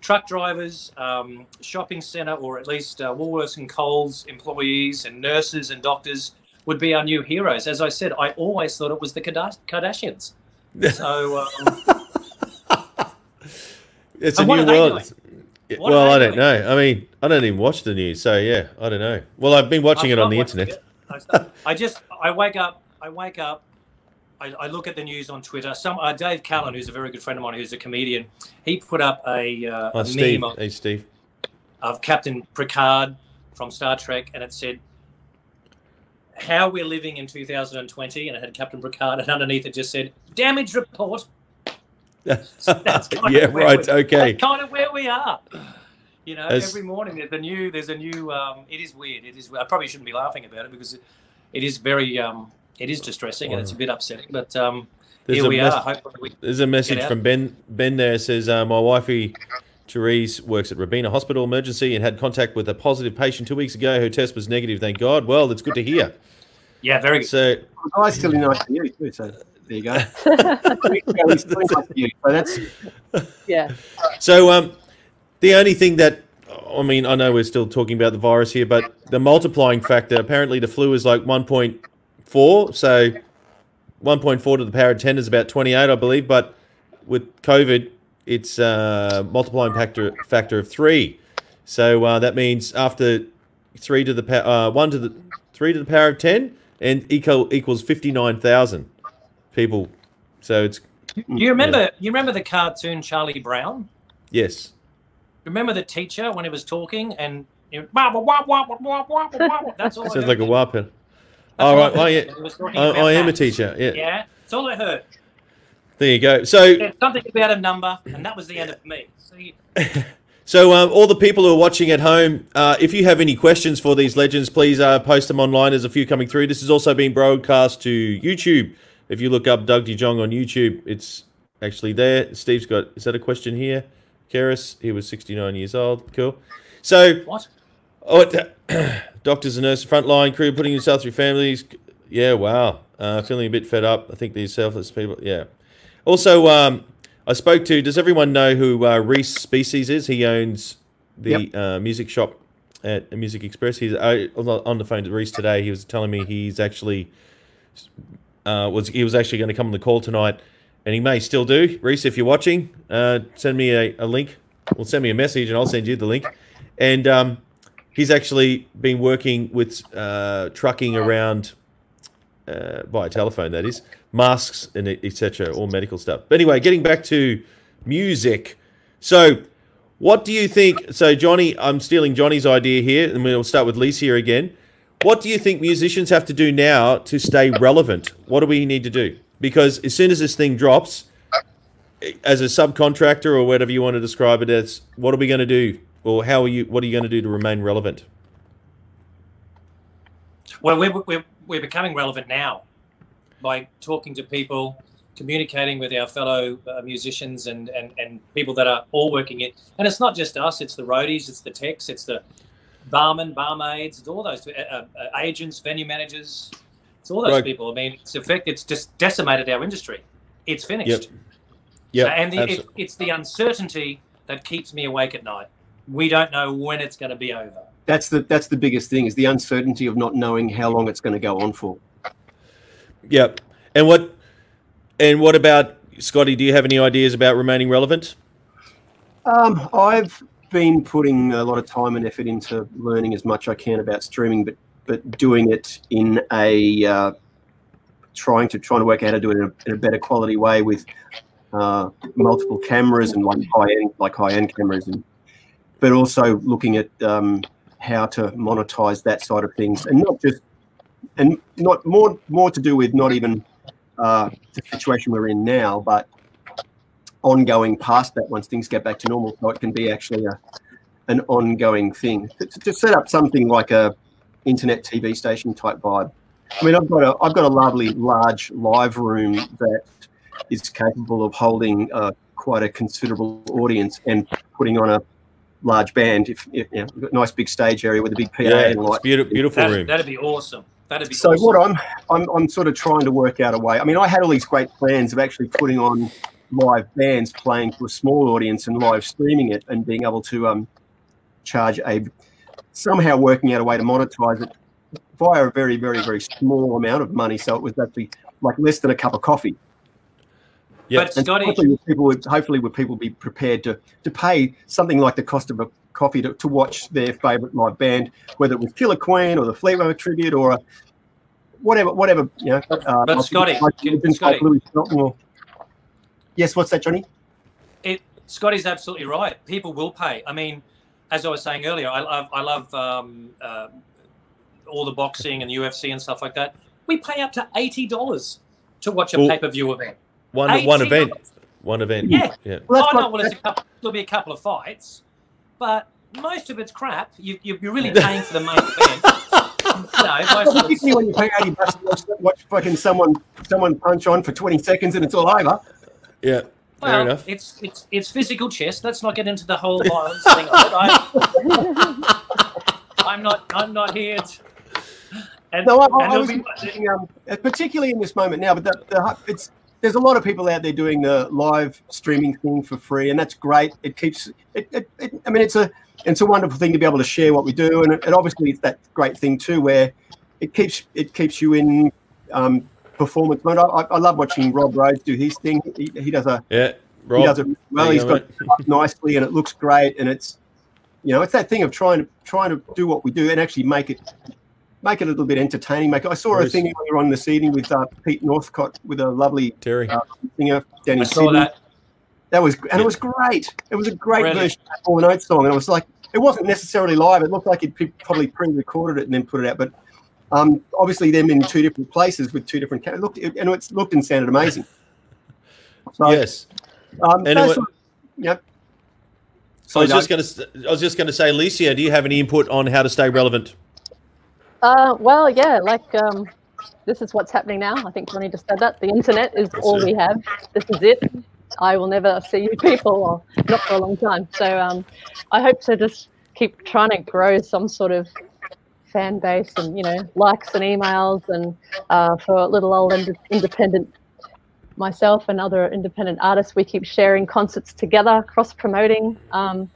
Truck drivers, um, shopping centre, or at least uh, Woolworths and Coles employees, and nurses and doctors would be our new heroes. As I said, I always thought it was the Kardashians. So, um, It's a new world. Doing? What well, I don't know. I mean, I don't even watch the news, so yeah, I don't know. Well, I've been watching I it on the internet. I, just, I wake up, I wake up, I, I look at the news on Twitter. Some uh, Dave Callan, who's a very good friend of mine, who's a comedian, he put up a, uh, Oh, a Steve. meme of, Hey, Steve. of Captain Picard from Star Trek, and it said, "How we're living in 2020," and it had Captain Picard, and underneath it just said, "Damage report." That's kind yeah, of where right. we- Okay. That's kind of where we are. You know, As- every morning there's a new, there's a new. Um, it is weird. It is. I probably shouldn't be laughing about it because it, it is very, um, it is distressing and it's a bit upsetting. But um, There's here a we mes- are. Hopefully, we, There's a message from Ben. Ben there says, uh, "My wifey Therese works at Robina Hospital Emergency and had contact with a positive patient two weeks ago. Her test was negative, thank God. Well, that's good to hear. Yeah, very good. So, I still in ICU too, so there you go. He's still so that's Yeah. so um, the only thing that I mean, I know we're still talking about the virus here, but the multiplying factor apparently the flu is like 1.4, so 1.4 to the power of 10 is about 28, I believe. But with COVID, it's uh, multiplying factor factor of three. So uh, that means after three to the power, uh, one to the three to the power of 10, and equal equals 59,000 people. So it's. Do you remember? Yeah. You remember the cartoon Charlie Brown? Yes. Remember the teacher when he was talking and you know, wah, wah, wah, wah, wah, wah, wah, that's all. Sounds like a wapper. All right, well, yeah. I, I am that. a teacher. Yeah. Yeah, That's all I heard. There you go. So something about a number, and that was the end of me. So, you... so um, all the people who are watching at home, uh, if you have any questions for these legends, please uh, post them online. There's a few coming through. This is also being broadcast to YouTube. If you look up Doug De Jong on YouTube, it's actually there. Steve's got. Is that a question here? Keris, he was 69 years old. Cool. So, what? Oh, it- doctors and nurses, frontline crew, putting yourself through families. Yeah, wow. Uh, feeling a bit fed up. I think these selfless people. Yeah. Also, um, I spoke to. Does everyone know who uh, Reese Species is? He owns the uh, music shop at Music Express. He's uh, on the phone to Reese today. He was telling me he's actually uh, was he was actually going to come on the call tonight, and he may still do. Reese, if you're watching, uh, send me a, a link. Well, send me a message, and I'll send you the link. And um, he's actually been working with uh, trucking around uh, via telephone. That is masks and etc. All medical stuff. But anyway, getting back to music. So, what do you think? So, Johnny, I'm stealing Johnny's idea here, and we'll start with Lisa here again. What do you think musicians have to do now to stay relevant? What do we need to do? Because as soon as this thing drops, as a subcontractor or whatever you want to describe it as, what are we going to do, or how are you? What are you going to do to remain relevant? Well, we're, we're, we're becoming relevant now by talking to people, communicating with our fellow uh, musicians and, and, and people that are all working it. And it's not just us, it's the roadies, it's the techs, it's the barmen, barmaids, it's all those uh, uh, agents, venue managers, it's all those Right. people. I mean, it's effect, it's just decimated our industry. It's finished. Yep. Yeah, and the, it, it's the uncertainty that keeps me awake at night. We don't know when it's going to be over. that's the that's the biggest thing is the uncertainty of not knowing how long it's going to go on for. Yep. And what and what about Scotty? Do you have any ideas about remaining relevant? Um, I've been putting a lot of time and effort into learning as much I can about streaming, but but doing it in a uh, trying to trying to work out how to do it in a, in a better quality way with uh, multiple cameras and like high end like high end cameras, and but also looking at um, how to monetize that side of things, and not just and not more more to do with not even uh, the situation we're in now, but ongoing past that once things get back to normal, so it can be actually a an ongoing thing. To, to set up something like a internet TV station type vibe. I mean, I've got a I've got a lovely large live room that is capable of holding uh, quite a considerable audience and putting on a large band. If, if you know, we've got a nice big stage area with a big PA Yeah, and it's light. beautiful, beautiful That, room. that'd be awesome. That'd be So awesome. what I'm, I'm I'm sort of trying to work out a way. I mean, I had all these great plans of actually putting on live bands playing to a small audience and live streaming it and being able to um, charge a somehow working out a way to monetize it via a very very very small amount of money. So it was actually like less than a cup of coffee. Yep. But And Scotty, hopefully, would people would hopefully would people be prepared to to pay something like the cost of a coffee to, to watch their favorite live band, whether it was Killer Queen or the Fleetwood tribute or a, whatever whatever you know. uh, but Scotty, like can- Scotty. like Louis Shelton or- yes, what's that, Johnny? it, Scotty's absolutely right. People will pay. I mean, as I was saying earlier, I love I love um, uh, all the boxing and UFC and stuff like that. We pay up to eighty dollars to watch a Well, pay per view event. One one $80. event. One event. Yeah. Yeah. Well, that's no, not- well, there's a couple, there'll be a couple of fights, but most of it's crap. You, you, you're really paying for the main event. You know, most of when you pay eighty bucks to watch, watch fucking someone someone punch on for twenty seconds and it's all over. Yeah. Fair Well, enough. it's it's it's physical chess. Let's not get into the whole violence thing of it. I, I'm not I'm not here. To, and, No, I, I, and I was be- thinking, um, particularly in this moment now, but the, the, it's there's a lot of people out there doing the live streaming thing for free, and that's great. It keeps it, it, it I mean, it's a it's a wonderful thing to be able to share what we do, and, it, and obviously it's that great thing too, where it keeps it keeps you in um, performance mode. I, I I love watching Rob Rhodes do his thing. He, he does a Yeah, he Rob. does it well. there you He's go, got it nicely, and it looks great. And it's, you know, it's that thing of trying to trying to do what we do and actually make it make it a little bit entertaining. Make I saw a Bruce. thing earlier on this evening with uh, Pete Northcote with a lovely Terry. uh, singer down I in saw Sydney. that. That was and it was great. It was a great Brilliant. version of All the Notes song, and it was like it wasn't necessarily live. It looked like he'd probably pre-recorded it and then put it out, but. Um, obviously, them in two different places with two different cameras. Looked and it's looked and sounded amazing. So, yes. Um, Anyway- those sort of- yep. I was Doug. just going to. I was just going to say, Alicia, do you have any input on how to stay relevant? Uh, well, yeah, like um, this is what's happening now. I think Johnny just said that. The internet is That's all it. we have. This is it. I will never see you people, or not for a long time. So um, I hope to just keep trying to grow some sort of fan base and you know likes and emails and uh, for little old ind- independent myself and other independent artists we keep sharing concerts together cross promoting um,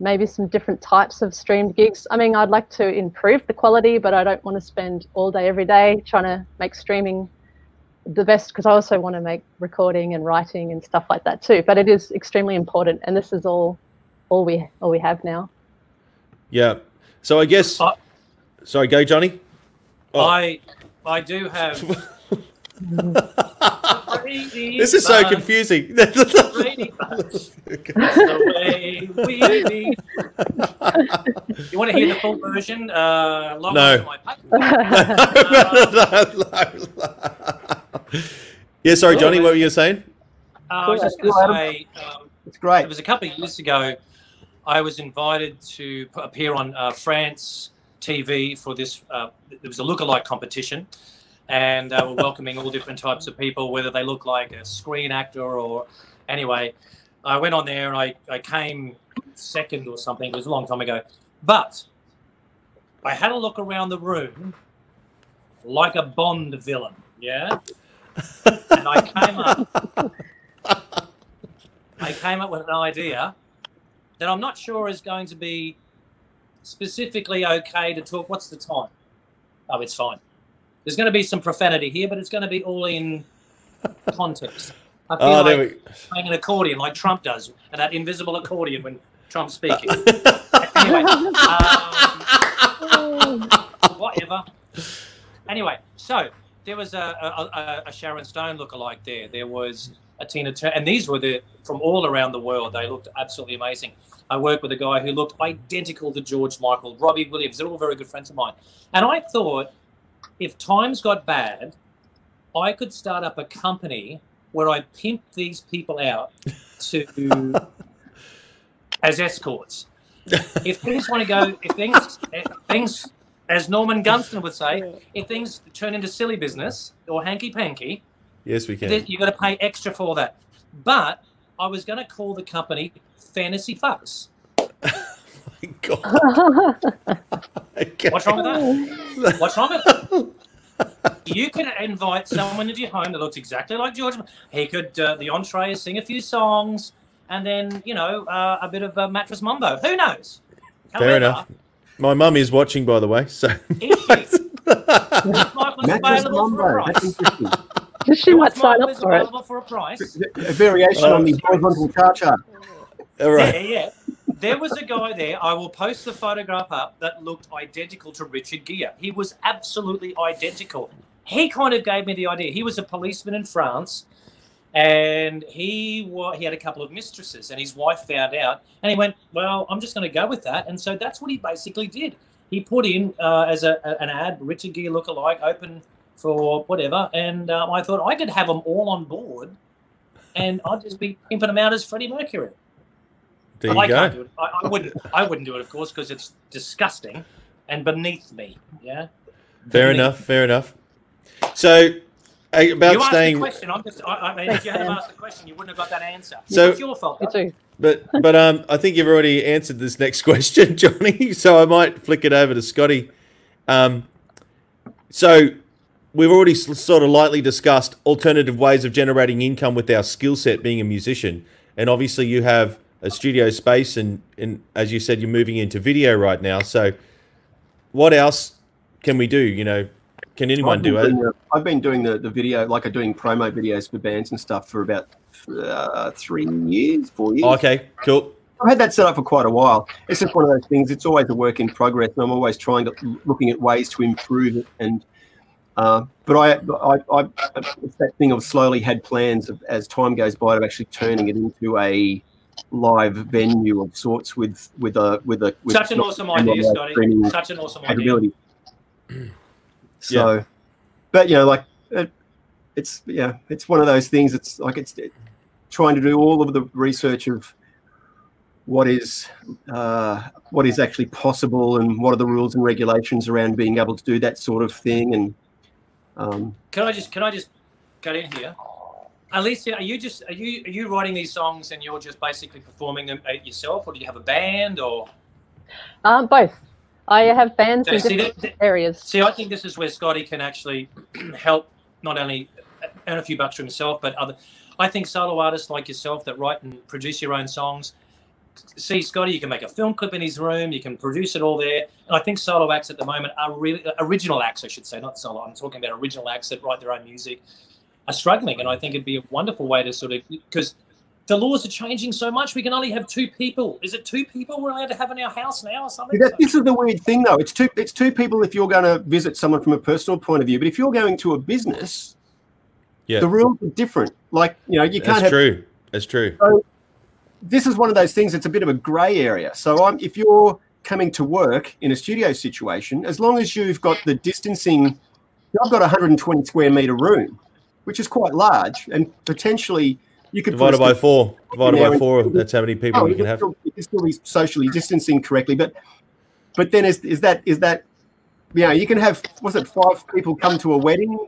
maybe some different types of streamed gigs. I mean, I'd like to improve the quality, but I don't want to spend all day, every day trying to make streaming the best because I also want to make recording and writing and stuff like that too. But it is extremely important, and this is all, all we all we have now. Yeah. So I guess. Uh, sorry, go, Johnny. Oh. I I do have. This is so confusing. Brady Bunch. the way. You want to hear the full version? Uh, log No. on to my page. yeah, sorry, Johnny. What were you saying? Uh, I was just going to say, um, It's it was a couple of years ago. I was invited to appear on uh, France TV for this. Uh, it was a lookalike competition, and uh, we're welcoming all different types of people, whether they look like a screen actor or. Anyway, I went on there and I, I came second or something. It was a long time ago, but I had a look around the room like a Bond villain. Yeah, and I came up. I came up with an idea that I'm not sure is going to be specifically okay to talk. What's the time? Oh, it's fine. There's going to be some profanity here, but it's going to be all in context. I feel Oh, there like we. playing an accordion like Trump does, and that invisible accordion when Trump's speaking. anyway, um, whatever. Anyway, so there was a, a, a, Sharon Stone lookalike there. There was a Tina Turner, and these were the from all around the world. They looked absolutely amazing. I worked with a guy who looked identical to George Michael, Robbie Williams. They're all very good friends of mine. And I thought, if times got bad, I could start up a company where I pimp these people out to as escorts. If things want to go, if things, if things, as Norman Gunston would say, if things turn into silly business or hanky panky, Yes, we can. you've got to pay extra for that. But I was going to call the company Fantasy Fucks. God. Okay. What's wrong with that? What's wrong with it? You can invite someone into your home that looks exactly like George. He could, uh, the entree, is sing a few songs, and then you know uh, a bit of uh, mattress mumbo. Who knows? Fair enough. My mum is watching, by the way. So. Is she? Michael's Mattress available for a Mambo. That's she might sign up for it. for a price. A variation on the horizontal car chart. All right. Yeah, yeah. There was a guy there. I will post the photograph up that looked identical to Richard Gere. He was absolutely identical. He kind of gave me the idea. He was a policeman in France, and he wa- he had a couple of mistresses, and his wife found out, and he went, "Well, I'm just going to go with that." And so that's what he basically did. He put in uh, as a, an ad, Richard Gere lookalike, open for whatever, and um, I thought I could have them all on board, and I'd just be pimping them out as Freddie Mercury. There Well, I you can't go. do it. I, I wouldn't. I wouldn't do it, of course, because it's disgusting and beneath me. Yeah. Fair Beneath enough. Fair enough. So, Hey, about you asked staying. the question. I'm just, I, I mean, if you hadn't asked the question, you wouldn't have got that answer. So- it's your fault. Me too. But but um, I think you've already answered this next question, Johnny. So I might flick it over to Scotty. Um, so we've already sort of lightly discussed alternative ways of generating income with our skill set being a musician, and obviously you have a studio space, and and as you said, you're moving into video right now. So what else can we do? You know, can anyone do it? the- I've been doing the, the video, like I'm doing promo videos for bands and stuff for about uh, three years, four years. Oh, okay, cool. I've had that set up for quite a while. It's just one of those things. It's always a work in progress, and I'm always trying to looking at ways to improve it. And uh, but I, I, I, it's that thing of slowly had plans of as time goes by of actually turning it into a live venue of sorts with with a with a with Such an awesome idea, Scotty. Such an awesome idea. Capability. So, but you know, like it, it's yeah, it's one of those things. It's like it's it, trying to do all of the research of what is uh, what is actually possible and what are the rules and regulations around being able to do that sort of thing. And um, Can I just can I just cut in here? Alicia, are you just are you are you writing these songs and you're just basically performing them yourself, or do you have a band? Or Um, both. I have bands in See, different that- areas. see, I think this is where Scotty can actually help not only earn a few bucks for himself, but other. I think solo artists like yourself that write and produce your own songs. See, Scotty, you can make a film clip in his room. You can produce it all there. And I think solo acts at the moment are really uh, original acts, I should say, not solo. I'm talking about original acts that write their own music are struggling. And I think it'd be a wonderful way to sort of because the laws are changing so much. We can only have two people. Is it two people we're allowed to have in our house now or something? that, this is the weird thing, though. It's two it's two people if you're going to visit someone from a personal point of view, but if you're going to a business, Yeah. the rules are different. Like you know, you can't That's have true. That's true. So this is one of those things It's a bit of a grey area. So I'm, if you're coming to work in a studio situation, as long as you've got the distancing, I've got a 120 square meter room, which is quite large, and potentially you could put Divided by four. Divided Yeah, by and- four. That's how many people Oh, you you can can have. still, you can still be socially distancing correctly, but but then is is that is that you know you can have was it five people come to a wedding,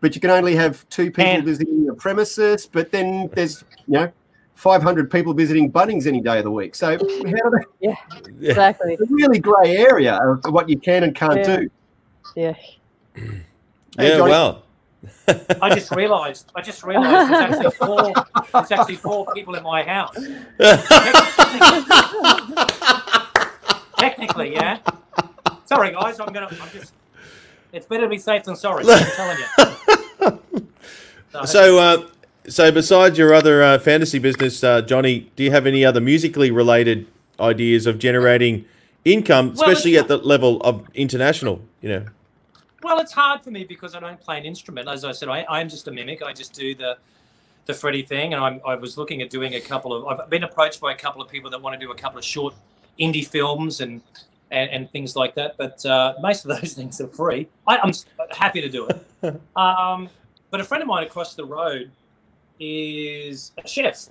but you can only have two people Ten. visiting your premises, but then there's you know. 500 people visiting Bunnings any day of the week. So, how do they, Yeah. Exactly. it's a really grey area of what you can and can't Yeah. do. Yeah. Hey, Yeah, Johnny. well. I just realised. I just realised there's actually four. There's actually four people in my house. Technically, yeah. Sorry, guys. I'm gonna. I'm just. It's better to be safe than sorry. I'm telling you. so, uh, so besides your other uh, fantasy business, uh, Johnny, do you have any other musically related ideas of generating income, especially it's- at the level of international? You know. Well, it's hard for me because I don't play an instrument. As I said, I, I'm just a mimic. I just do the the Freddie thing, and I'm, I was looking at doing a couple of. I've been approached by a couple of people that want to do a couple of short indie films and and, and things like that. But uh, most of those things are free. I, I'm happy to do it. Um, but a friend of mine across the road is a chef.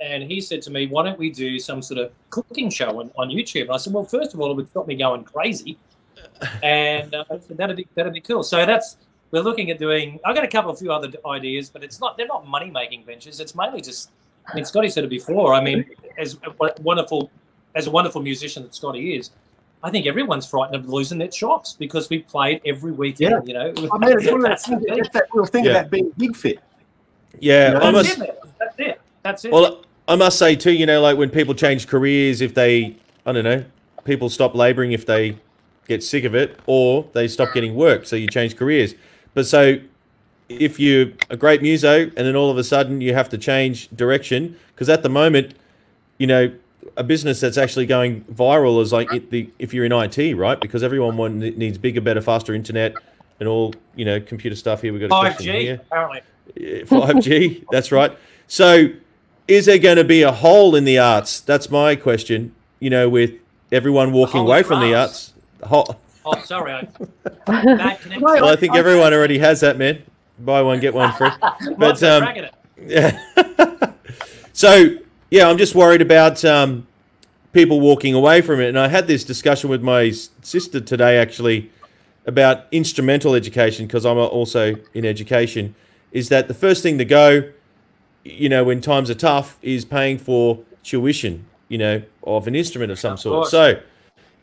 And he said to me, Why don't we do some sort of cooking show on, on YouTube? And I said, Well, first of all, it would stop me going crazy and uh, so that'd be that'd be cool. So that's we're looking at doing. I've got a couple of few other ideas, but it's not they're not money making ventures. It's mainly just. I mean, Scotty said it before. I mean, as a wonderful as a wonderful musician that Scotty is, I think everyone's frightened of losing their chops because we played every weekend. Yeah. You know, I mean, it's one of those that's, the things, thing. that's that real thing Yeah. about being big fit. Yeah, No, I That's must. it. That's it. That's it. Well, I must say too. You know, like when people change careers, if they, I don't know, people stop labouring if they get sick of it, or they stop getting work, so you change careers. But so, if you're a great muso and then all of a sudden you have to change direction, because at the moment, you know, a business that's actually going viral is like it, the if you're in IT, right? Because everyone needs bigger, better, faster internet and all you know computer stuff. Here we got a five question G here. apparently. Five G. That's right. So, is there going to be a hole in the arts? That's my question. You know, with everyone walking away from the arts. Hole. Oh, sorry. I, bad connection. Well, I think everyone already has that, man. Buy one get one free. Might But um, yeah. so yeah, I'm just worried about um, people walking away from it. And I had this discussion with my sister today, actually, about instrumental education because I'm also in education. is that the first thing to go, you know, when times are tough, is paying for tuition, you know, of an instrument of some Of sort. course. So,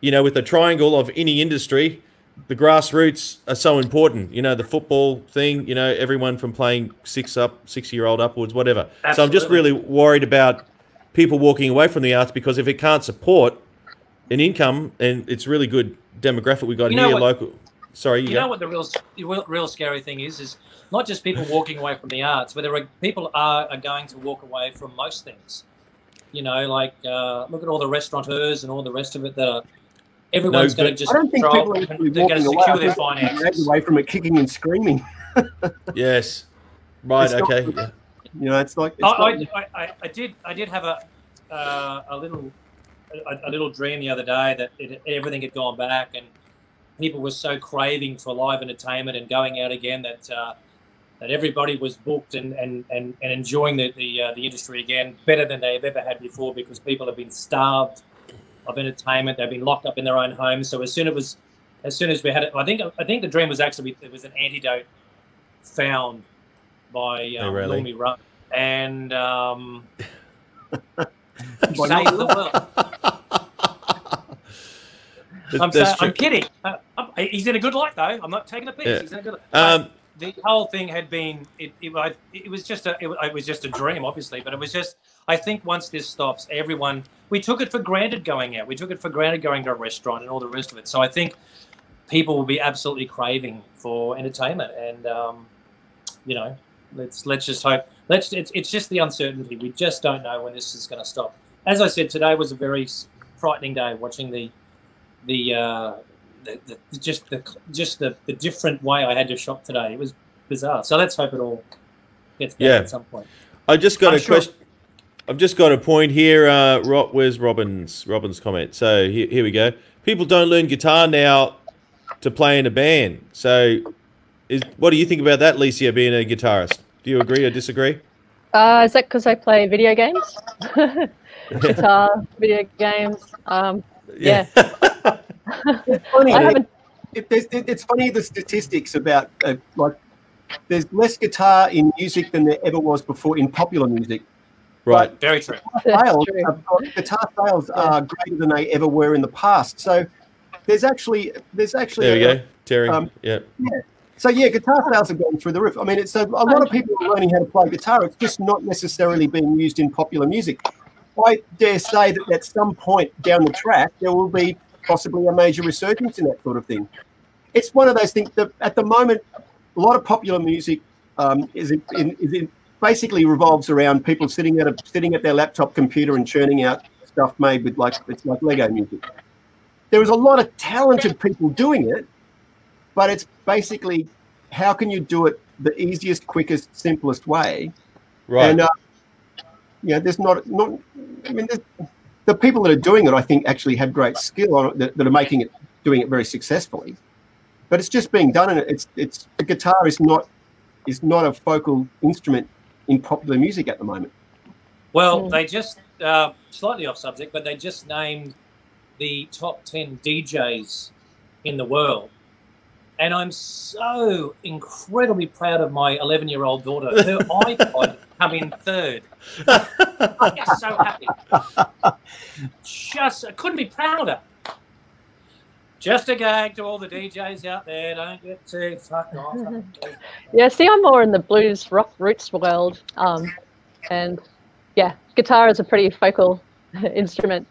you know, with the triangle of any industry, the grassroots are so important. You know, the football thing, you know, everyone from playing six up, six year old upwards, whatever. So I'm just really worried about people walking away from the arts because if it can't support an income and it's really good demographic we got You here, what- local. Sorry, you, you know what the real, the real real scary thing is is not just people walking away from the arts, but there are people are, are going to walk away from most things. You know, like uh, look at all the restaurateurs and all the rest of it that are. Everyone's No, going to just I don't think drop people are and they're going to away. secure I their think they're dragged finances. away from it, kicking and screaming. Yes. Right. It's not- Okay. yeah. You know, it's like it's I, not- I, I, I did I did have a uh, a little a, a little dream the other day that it, everything had gone back and people were so craving for live entertainment and going out again that uh, that everybody was booked and and, and, and enjoying the the, uh, the industry again better than they've ever had before because people have been starved of entertainment they've been locked up in their own homes so as soon as it was as soon as we had it I think I think the dream was actually it was an antidote found by Oh, um, really? Normie Rudd and um, saved the world. I'm, saying, I'm kidding. Uh, he's in a good light, though. I'm not taking a piss. Yeah. He's in a good. Um, the whole thing had been it, it, it was just a it, it was just a dream, obviously, but it was just. I think once this stops, everyone we took it for granted going out. We took it for granted going to a restaurant and all the rest of it. So I think people will be absolutely craving for entertainment, and um, you know, let's let's just hope. Let's it's it's just the uncertainty. We just don't know when this is going to stop. As I said, today was a very frightening day watching the the. Uh, the, the, just the just the, the different way I had to shop today. It was bizarre. So let's hope it all gets better Yeah. at some point. I just got I'm a sure- question. I've just got a point here. Uh, Ro- where's Robin's Robin's comment? So here, here we go. People don't learn guitar now to play in a band. So, is what do you think about that, Lecia, being a guitarist? Do you agree or disagree? Uh, is that because I play video games? Guitar, video games. Um, yeah. It's funny. I that- it, it, it's funny the statistics about uh, like there's less guitar in music than there ever was before in popular music. Right. Very true. That's Sales true. guitar sales are greater than they ever were in the past. So there's actually there's actually There we a- go. Terry. um, yeah. So yeah, guitar sales have gone through the roof. I mean, it's a, a lot of people are learning how to play guitar. It's just not necessarily being used in popular music. I dare say that at some point down the track, there will be possibly a major resurgence in that sort of thing. It's one of those things that at the moment, a lot of popular music um, is, in, is in, basically revolves around people sitting at a, sitting at their laptop computer and churning out stuff made with like it's like Lego music. There is a lot of talented people doing it, but it's basically how can you do it the easiest, quickest, simplest way? Right. And uh, you know, there's not not. I mean, there's- the people that are doing it, I think, actually have great skill on it that, that are making it, doing it very successfully. But it's just being done, and it's it's the guitar is not is not a focal instrument in popular music at the moment. Well, Mm. they just uh, slightly off subject, but they just named the top ten DJs in the world, and I'm so incredibly proud of my 11 year old daughter. Her iPod come in third. I'm just so happy. Just I couldn't be prouder. Just a gag to all the DJs out there. Don't get too fucked off. Yeah, see, I'm more in the blues rock roots world. Um, and yeah, guitar is a pretty focal instrument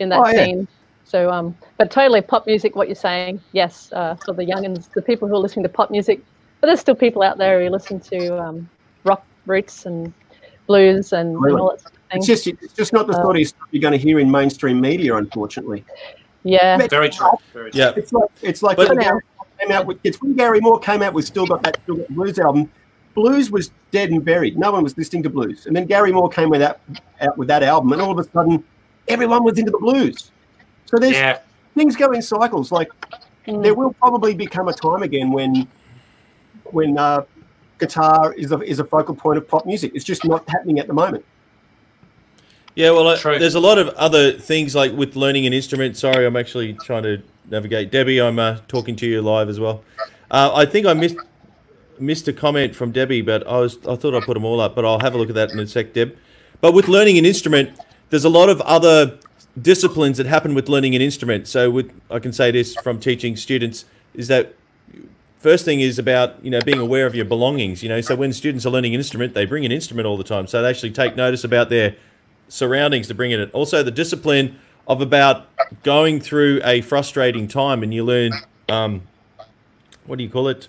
in that Oh, yeah. Scene. So, um, but totally pop music, what you're saying, yes, uh, for the youngins, the people who are listening to pop music, but there's still people out there who listen to um, rock roots and blues and, and all that sort of thing. It's just it's just not the Uh, sort of stuff you're going to hear in mainstream media, unfortunately. yeah, Very true. Very true. yeah. It's like it's like But- when Gary Moore came out with it's when Gary Moore came out with still got that still got blues album. Blues was dead and buried. No one was listening to blues. And then Gary Moore came with that out with that album, and all of a sudden, everyone was into the blues. So there's Yeah. things go in cycles. Like Mm. there will probably become a time again when when uh, guitar is a, is a focal point of pop music. It's just not happening at the moment. Yeah, well, uh, True. there's a lot of other things like with learning an instrument. Sorry, I'm actually trying to navigate. Debbie, I'm uh, talking to you live as well. Uh, I think I missed. missed a comment from Debbie, but I was I thought I put them all up, but I'll have a look at that in a sec, Deb. But with learning an instrument, there's a lot of other disciplines that happen with learning an instrument. So with I can say this from teaching students is that first thing is about you know being aware of your belongings. You know, so when students are learning an instrument, they bring an instrument all the time, so they actually take notice about their surroundings to bring it. in. Also, the discipline of about going through a frustrating time, and you learn um, what do you call it?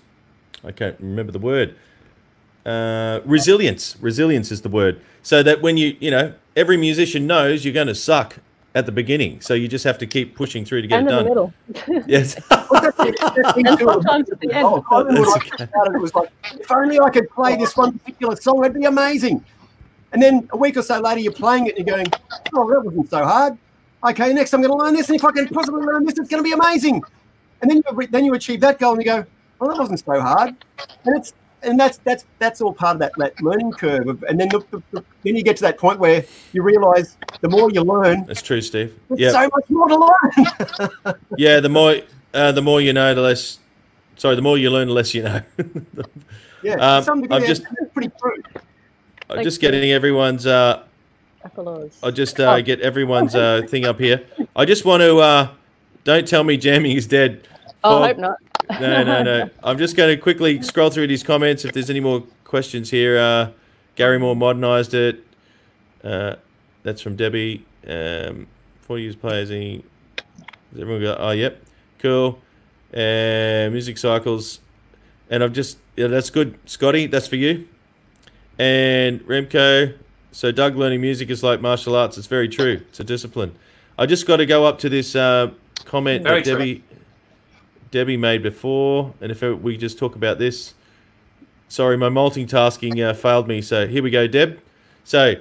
I can't remember the word. Uh, resilience. Resilience is the word. So that when you, you know, every musician knows you're going to suck at the beginning. So you just have to keep pushing through to get and it in done. the middle. Yes. and sometimes at the end. Oh, I remember when I first started, it was like, if only I could play this one particular song, it'd be amazing. And then a week or so later, you're playing it and you're going, oh, that wasn't so hard. Okay, next I'm going to learn this, and if I can possibly learn this, it's going to be amazing. And then you then you achieve that goal, and you go, well, that wasn't so hard. And it's and that's that's that's all part of that, that learning curve. Of, and then look, then you get to that point where you realise the more you learn, That's true, Steve. Yeah. so much more to learn. Yeah. The more, uh, the more you know, the less. Sorry, the more you learn, the less you know. yeah, Um, some I've that's- just- that's pretty true. I'm Thank just you. getting everyone's. Uh, Applause. I'll just uh, get everyone's uh, thing up here. I just want to. Uh, don't tell me jamming is dead. Oh, Fog- I hope not. No, no, no. I'm just going to quickly scroll through these comments. If there's any more questions here, uh, Gary Moore modernized it. Uh, that's from Debbie. Um, 40 years players. Any, has everyone got? Oh, yep. Cool. And music cycles. And I've just, yeah, that's good. Scotty, that's for you. And Remco. So, Doug, learning music is like martial arts. It's very true. It's a discipline. I just got to go up to this uh, comment Very that. Debbie Debbie made before, and if we just talk about this, sorry, my multitasking uh, failed me. So here we go, Deb. So,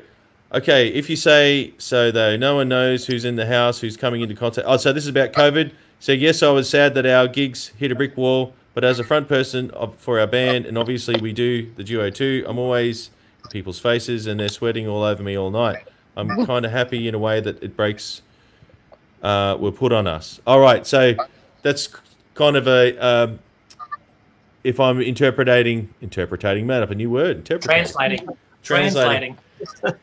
okay, if you say so, though, no one knows who's in the house, who's coming into contact. Oh, so this is about COVID. So yes, I was sad that our gigs hit a brick wall, but as a front person for our band, and obviously we do the duo too, I'm always in people's faces, and they're sweating all over me all night. I'm kind of happy in a way that it breaks uh, were put on us. All right, so that's kind of a um, if I'm interpreting interpreting made up a new word interpreting Translating. Translating. Translating.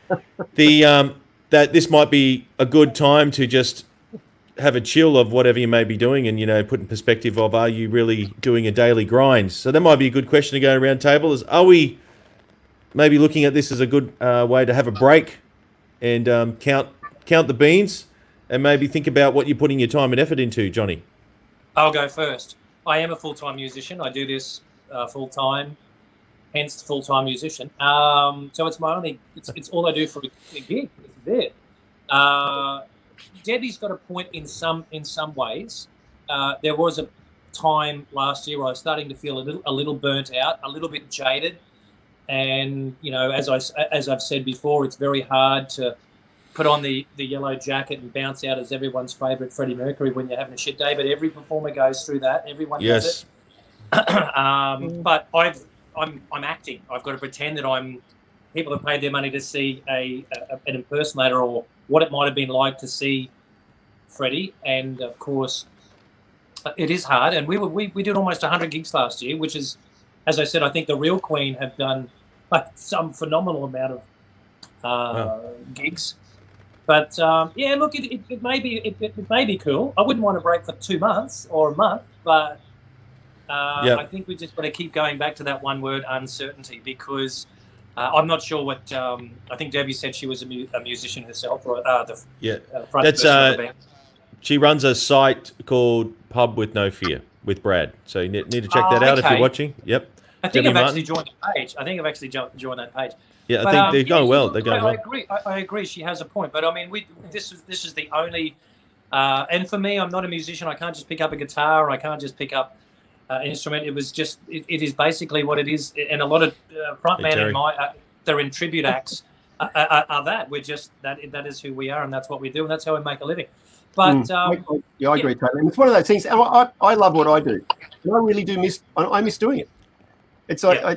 the um, that this might be a good time to just have a chill of whatever you may be doing and you know put in perspective of are you really doing a daily grind so that might be a good question to go around table is are we maybe looking at this as a good uh, way to have a break and um, count count the beans and maybe think about what you're putting your time and effort into johnny I'll go first. I am a full time musician. I do this uh, full time, hence full time musician. Um, so it's my only, it's, it's all I do for a, gig. It's there. Uh, Debbie's got a point in some in some ways. Uh, there was a time last year where I was starting to feel a little a little burnt out, a little bit jaded, and you know, as I as I've said before, it's very hard to put on the, the yellow jacket and bounce out as everyone's favourite Freddie Mercury when you're having a shit day. But every performer goes through that. Everyone does yes it. um, but I've I'm I'm acting. I've got to pretend that I'm. People have paid their money to see a, a an impersonator or what it might have been like to see Freddie, and of course, it is hard. And we were we, we did almost 100 gigs last year, which is, as I said, I think the real Queen have done like some phenomenal amount of uh, gigs. But um, yeah, look, it, it, it may be it, it, may be cool. I wouldn't want to break for two months or a month, but uh, Yeah. I think we just got to keep going back to that one word, uncertainty, because uh, I'm not sure what. Um, I think Debbie said she was a, mu- a musician herself, or uh, the yeah uh, front That's, uh. She runs a site called Pub with No Fear with Brad. So you need need to check Oh, that out if you're watching. Yep. I think Debbie I've actually joined the page. I think I've actually jo- joined that page. Yeah, I But, think um, they're yeah, going well. They're going I, I agree. I, I agree. She has a point. But I mean, we this is this is the only. Uh, and for me, I'm not a musician. I can't just pick up a guitar. I can't just pick up uh, an instrument. It was just. It, it is basically what it is. And a lot of uh, Hey, frontmen Terry. in my uh, they're in tribute acts uh, are, are that. We're just that. That is who we are, and that's what we do, and that's how we make a living. But Mm, um, I- I- yeah, I agree totally. And it's one of those things. And I, I, I love what I do. And I really do miss. I, I miss doing it. It's like Yeah. I,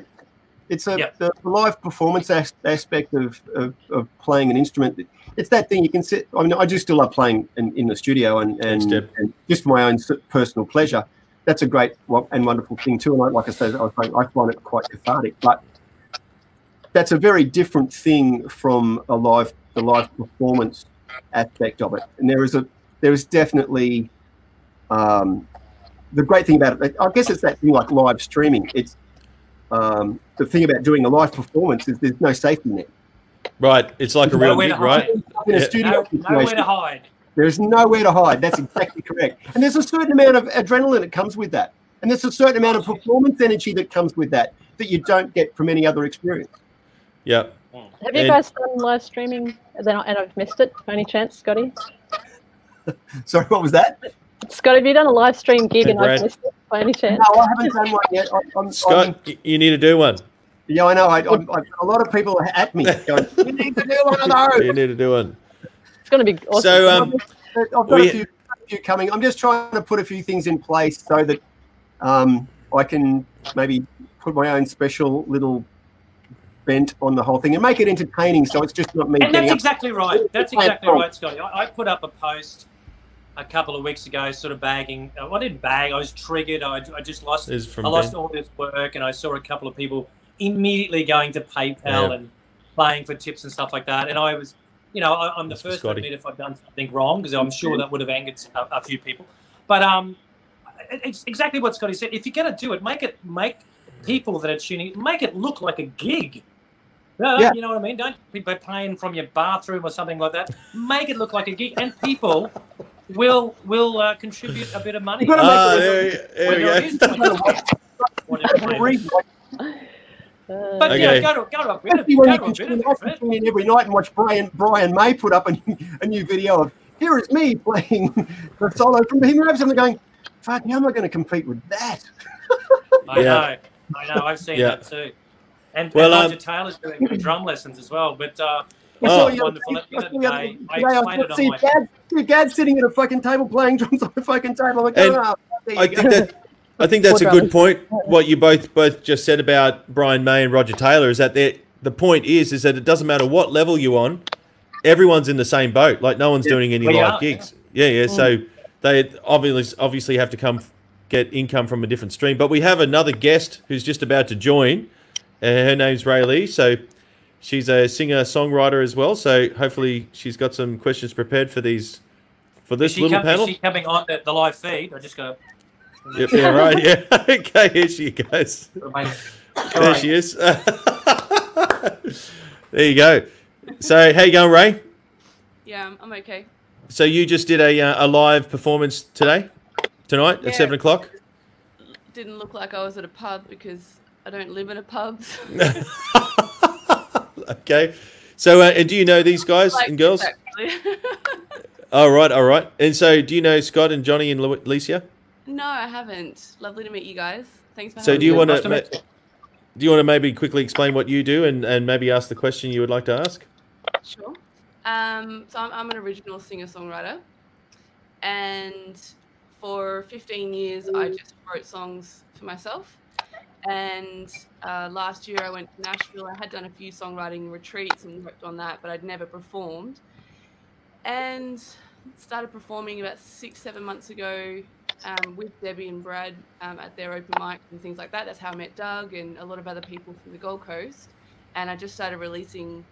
it's a Yeah. the live performance as, aspect of, of, of playing an instrument. It's that thing you can sit. I mean, I do still love playing in, in the studio and and, Thanks, and just for my own personal pleasure. that's a great and wonderful thing too. And I, like I said, I, was saying, I find it quite cathartic. But that's a very different thing from a live the live performance aspect of it. And there is a there is definitely um, the great thing about it. I guess it's that thing like live streaming. It's um, the thing about doing a live performance is there's no safety net. Right, it's like there's a real gig, right? In a studio no, nowhere to hide. There's nowhere to hide. That's exactly correct. And there's a certain amount of adrenaline that comes with that. And there's a certain amount of performance energy that comes with that that you don't get from any other experience. Yeah. Have you and, guys done live streaming and I've missed it by any chance, Scotty? Sorry, what was that? Scott, have you done a live stream gig and I've missed it by any chance? No, I haven't done one yet. I'm, Scott, I'm, you need to do one. Yeah, I know. I, I, a lot of people are at me going, "You need to do one of those." You need to do one. It's going to be awesome. So, um, I've got we, a, few, a, few, coming. I'm just trying to put a few things in place so that um, I can maybe put my own special little bent on the whole thing and make it entertaining. So it's just not me. And that's exactly right. That's exactly right, Scotty. I, I, put up a post a couple of weeks ago, sort of bagging. Uh, I didn't bag. I was triggered. I, I just lost. I lost ben. all this work, and I saw a couple of people immediately going to PayPal yeah. and playing for tips and stuff like that. And I was you know, I, am the first to admit if I've done something wrong because I'm sure that would have angered a, a few people. But um, it's exactly what Scotty said. If you're going to do it, make it make people that are tuning, make it look like a gig. Yeah. You know what I mean? Don't be paying from your bathroom or something like that. Make it look like a gig, and people will will uh, contribute a bit of money. Uh, there, there we go. But okay. yeah, go to go to a bit of, go to a bit of tune in every night and watch Brian Brian May put up a, a new video of here is me playing the solo from Bohemian Rhapsody. I'm going, fuck, how am I going to compete with that? I yeah. know, I know, I've seen yeah. that too. And, well, and Roger um, Taylor's doing drum lessons as well. But uh, oh, wonderful. I, I, I, I see Dad, Dad sitting at a fucking table playing drums on a fucking table. I'm like, oh, I think that I think that's a good point. What you both both just said about Brian May and Roger Taylor is that the point is is that it doesn't matter what level you're on, everyone's in the same boat. Like no one's yeah, doing any live are, gigs. Yeah, yeah. yeah. So mm. they obviously obviously have to come get income from a different stream. But we have another guest who's just about to join. Uh, her name's Raelee. So she's a singer songwriter as well. So hopefully she's got some questions prepared for these for this little come, panel. Is she coming on the, the live feed? I just got. Yep, yeah, right. Yeah. okay, here she goes. There she is. there you go. So, how you going, Ray? Yeah, I'm okay. So you just did a, uh, a live performance today, tonight yeah, at seven o'clock. Didn't look like I was at a pub because I don't live in a pub. okay. So, uh, and do you know these guys like and girls? all right, all right. And so, do you know Scott and Johnny and Alicia? No, I haven't. Lovely to meet you guys. Thanks for so do you want to ma- do you want to maybe quickly explain what you do and, and maybe ask the question you would like to ask? Sure. Um, so I'm, I'm an original singer-songwriter. And for 15 years, I just wrote songs for myself. And uh, last year I went to Nashville. I had done a few songwriting retreats and worked on that, but I'd never performed. And started performing about six, seven months ago um, with Debbie and Brad um, at their open mic and things like that. That's how I met Doug and a lot of other people from the Gold Coast. And I just started releasing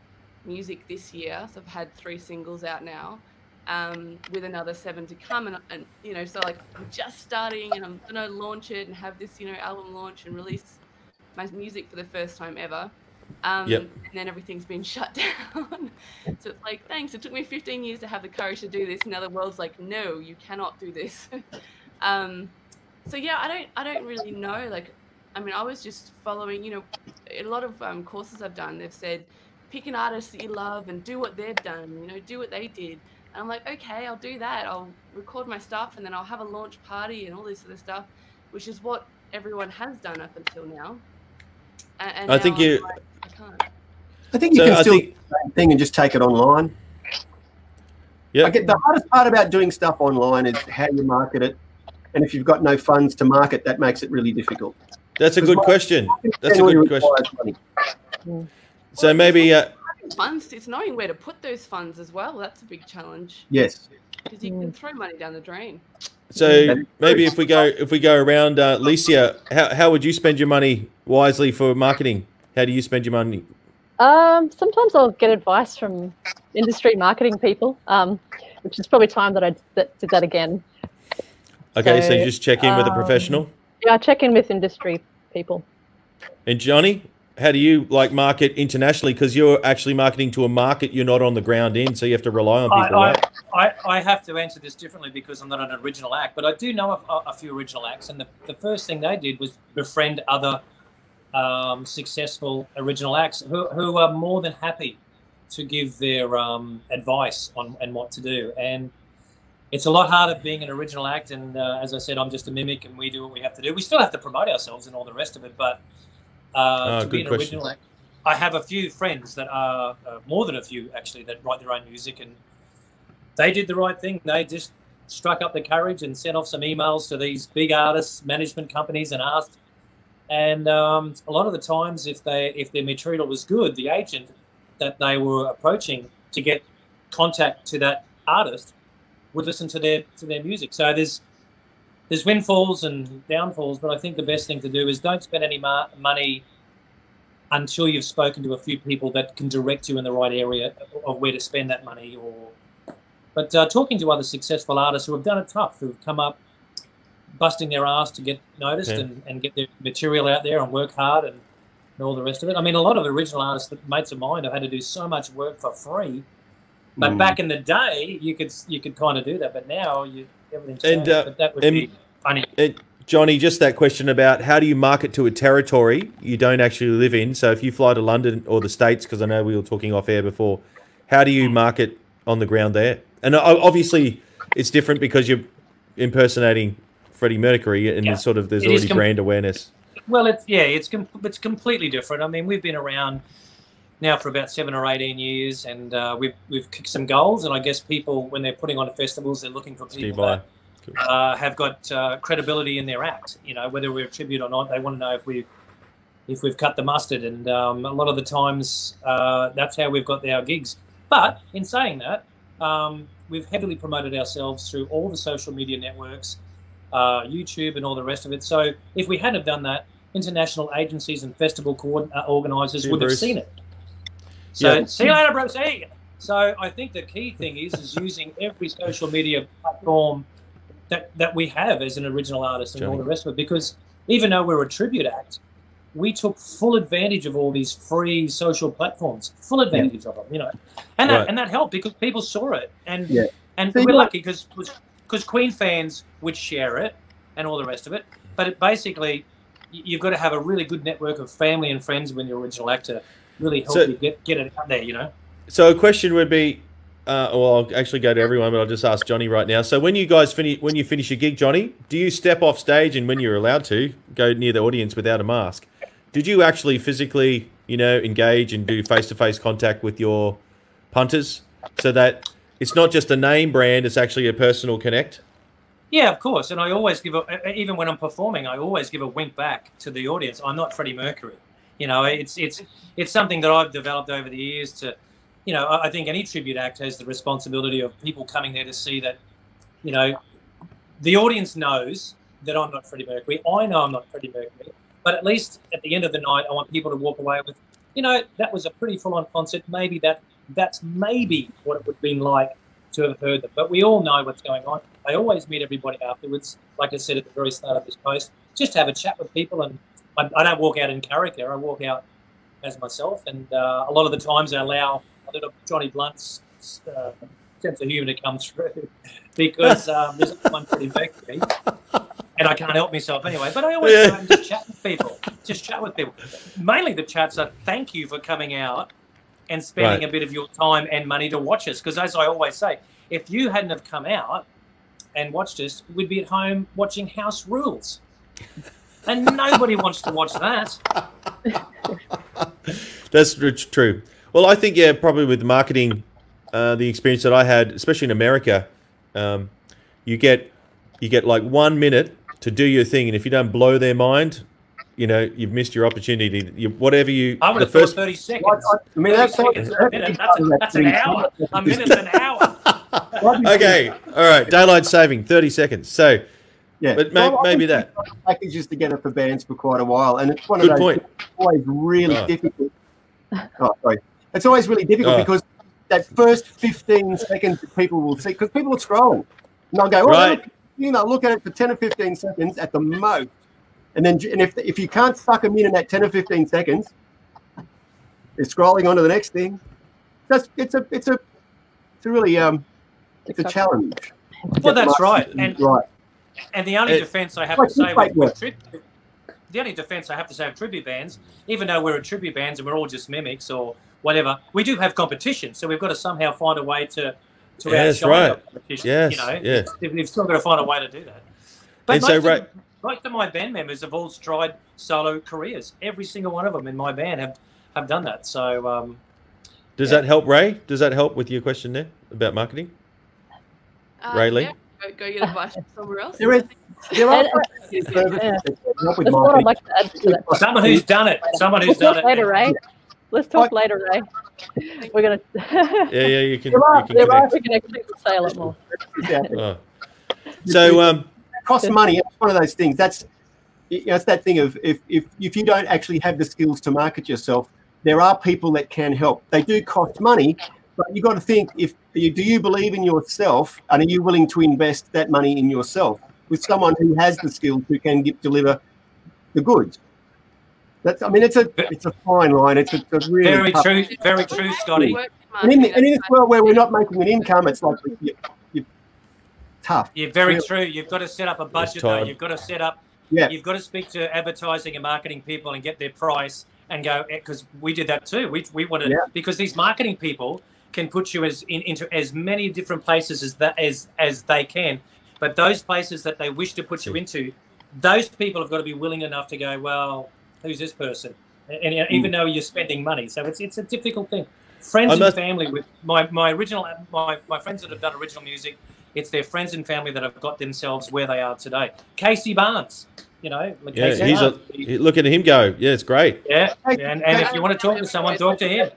music this year. So I've had three singles out now, um, with another seven to come. And, and, you know, so like I'm just starting and I'm gonna launch it and have this, you know, album launch and release my music for the first time ever. Um, yep. And then everything's been shut down. so it's like, thanks. It took me 15 years to have the courage to do this. Now the world's like, no, you cannot do this. Um, so yeah, I don't I don't really know. Like, I mean, I was just following. You know, a lot of um, courses I've done, they've said pick an artist that you love and do what they've done. You know, do what they did. And I'm like, okay, I'll do that. I'll record my stuff and then I'll have a launch party and all this sort of stuff, which is what everyone has done up until now. And, and I think you. Like, I can't. I think you so can I still think... do the same thing and just take it online. Yeah. The hardest part about doing stuff online is how you market it and if you've got no funds to market, that makes it really difficult. That's a good question. That's a good question. So maybe uh, funds. It's knowing where to put those funds as well. That's a big challenge. Yes. Because you can throw money down the drain. So maybe if we go if we go around, uh, Lecia, how how would you spend your money wisely for marketing? How do you spend your money? Um, sometimes I'll get advice from industry marketing people, um, which is probably time that I that, did that again. Okay, so, So, you just check in with a um, professional. Yeah, I check in with industry people. And Johnny, how do you like market internationally? Because you're actually marketing to a market you're not on the ground in, so you have to rely on people, I, right? I, I have to answer this differently because I'm not an original act, but I do know a, a few original acts, and the, the first thing they did was befriend other um, successful original acts who, who are more than happy to give their um, advice on and what to do. And it's a lot harder being an original act, and uh, as I said, I'm just a mimic, and we do what we have to do. We still have to promote ourselves and all the rest of it, but uh, Oh, to be an question. original I have a few friends that are uh, more than a few actually that write their own music, and they did the right thing. They just struck up the courage and sent off some emails to these big artists, management companies, and asked. And um, a lot of the times, if they if their material was good, the agent that they were approaching to get contact to that artist would listen to their to their music. So there's there's windfalls and downfalls, but I think the best thing to do is don't spend any ma- money until you've spoken to a few people that can direct you in the right area of where to spend that money. Or, but uh, talking to other successful artists who have done it tough, who've come up busting their ass to get noticed Yeah. and, and get their material out there and work hard and, and all the rest of it. I mean, a lot of original artists, that mates of mine, have had to do so much work for free. But Mm. back in the day, you could you could kind of do that, but now you everything's And, uh, but that would and- be funny. And Johnny, just that question about how do you market to a territory you don't actually live in? So if you fly to London or the States, because I know we were talking off air before, how do you market on the ground there? And obviously, it's different because you're impersonating Freddie Mercury, and Yeah. there's sort of there's It already brand awareness. Well, it's yeah, it's com- it's completely different. I mean, we've been around now for about seven or eighteen years, and uh, we've we've kicked some goals. And I guess people, when they're putting on festivals, they're looking for people that uh, have got uh, credibility in their act. You know, whether we're a tribute or not, they want to know if we if we've cut the mustard. And um, a lot of the times, uh, that's how we've got our gigs. But in saying that, um, we've heavily promoted ourselves through all the social media networks, uh, YouTube, and all the rest of it. So if we hadn't have done that, international agencies and festival coord- uh, organisers would have seen it. So Yeah. see you later, bro. See. you. So I think the key thing is is using every social media platform that that we have as an original artist and all the rest of it. Because even though we're a tribute act, we took full advantage of all these free social platforms, full advantage of them, you know, and that Right. and that helped because people saw it, and Yeah. and So we're lucky because because Queen fans would share it and all the rest of it. But it basically, you've got to have a really good network of family and friends when you're an original actor. Really help So- you get get it out there, you know. So a question would be, uh, well, I'll actually go to everyone, but I'll just ask Johnny right now. So when you guys finish, when you finish your gig, Johnny, do you step off stage and when you're allowed to go near the audience without a mask? Did you actually physically, you know, engage and do face-to-face contact with your punters so that it's not just a name brand; it's actually a personal connect? Yeah, of course. And I always give a even when I'm performing, I always give a wink back to the audience. I'm not Freddie Mercury. You know, it's it's it's something that I've developed over the years to, you know, I think any tribute act has the responsibility of people coming there to see that, you know, the audience knows that I'm not Freddie Mercury. I know I'm not Freddie Mercury. But at least at the end of the night, I want people to walk away with, you know, that was a pretty full-on concert. Maybe that that's maybe what it would have been like to have heard them. But we all know what's going on. I always meet everybody afterwards, like I said at the very start of this post, just to have a chat with people. And I, I don't walk out in character. I walk out as myself. And uh, a lot of the times I allow a little Johnny Blunt's uh, sense of humour to come through because um, there's one Freddie Mercury. And I can't help myself anyway. But I always Yeah. just chat with people. Just chat with people. Mainly the chats are thank you for coming out and spending Right. a bit of your time and money to watch us. Because as I always say, if you hadn't have come out and watched us, we'd be at home watching House Rules. And nobody wants to watch that. That's true. Well, I think yeah, probably with marketing, uh, the experience that I had, especially in America, um, you get you get like one minute to do your thing, and if you don't blow their mind, you know you've missed your opportunity. You, whatever you, I would the have first 30 seconds. I, I mean, that's, seconds a minute. That's, a, that's an hour. A minute's an hour. okay, all right. Daylight saving, thirty seconds. So, Yeah, but may, Well, I maybe think that. we've got Packages together for bands for quite a while, and it's one Good of those point. it's always really Oh. difficult. Oh, sorry. It's always really difficult Oh. because that first 15 seconds that people will see, because people are scrolling. And they'll go, oh, Right. you know, look at it for 10 or 15 seconds at the most. And then, and if, if you can't suck them in in that 10 or 15 seconds, they're scrolling on to the next thing. That's, it's a, it's a, it's a really, um, it's a challenge. Well, that's right. And right. And the only It- defence I have to say with, with tribute, the only defence I have to say of tribute bands, even though we're a tribute bands and we're all just mimics or whatever, we do have competition. So we've got to somehow find a way to to Yeah, that's outshine right. competition. Yes, you know, yeah. we've- we've still got to find a way to do that. But And most, so, of, most of my band members have all tried solo careers. Every single one of them in my band have have done that. So um, Does Yeah. that help, Ray? Does that help with your question there about marketing? Uh, Lee? yeah, go, go get advice from somewhere else. There is- There are And- uh, services that help a lot I'd like to add to that. someone who's done it, someone who's done it. later, Ray. Let's talk later, Ray. We're gonna. Yeah, yeah, you can. There are- You can there are- connect. we can actually say a lot more. Oh. So, um, costs money. It's one of those things. That's you know, it's that thing of if, if if you don't actually have the skills to market yourself, there are people that can help. They do cost money, but you've got to think if you, do you believe in yourself and are you willing to invest that money in yourself with someone who has the skills who can give, deliver the goods. That's I mean it's a it's a fine line. It's a, it's a really Very tough- true, very true, Scotty. And in, marketing, and in this world where we're not making an income, it's like you, you, tough. Yeah, very Really. true. You've got to set up a budget though. You've got to set up. Yeah. You've got to speak to advertising and marketing people and get their price and go eh, because we did that too. We we wanted Yeah. because these marketing people can put you as in, into as many different places as that as as they can, but those places that they wish to put you into, those people have got to be willing enough to go. Well, who's this person? And, and even mm. though you're spending money, so it's it's a difficult thing. Friends I and family with my my original my my friends that have done original music it's their friends and family that have got themselves where they are today. Casey Barnes, you know, like yeah, Casey he's a, Barnes. he- look at him go. Yeah, it's great. yeah, and, and if you want to talk to someone, talk to him.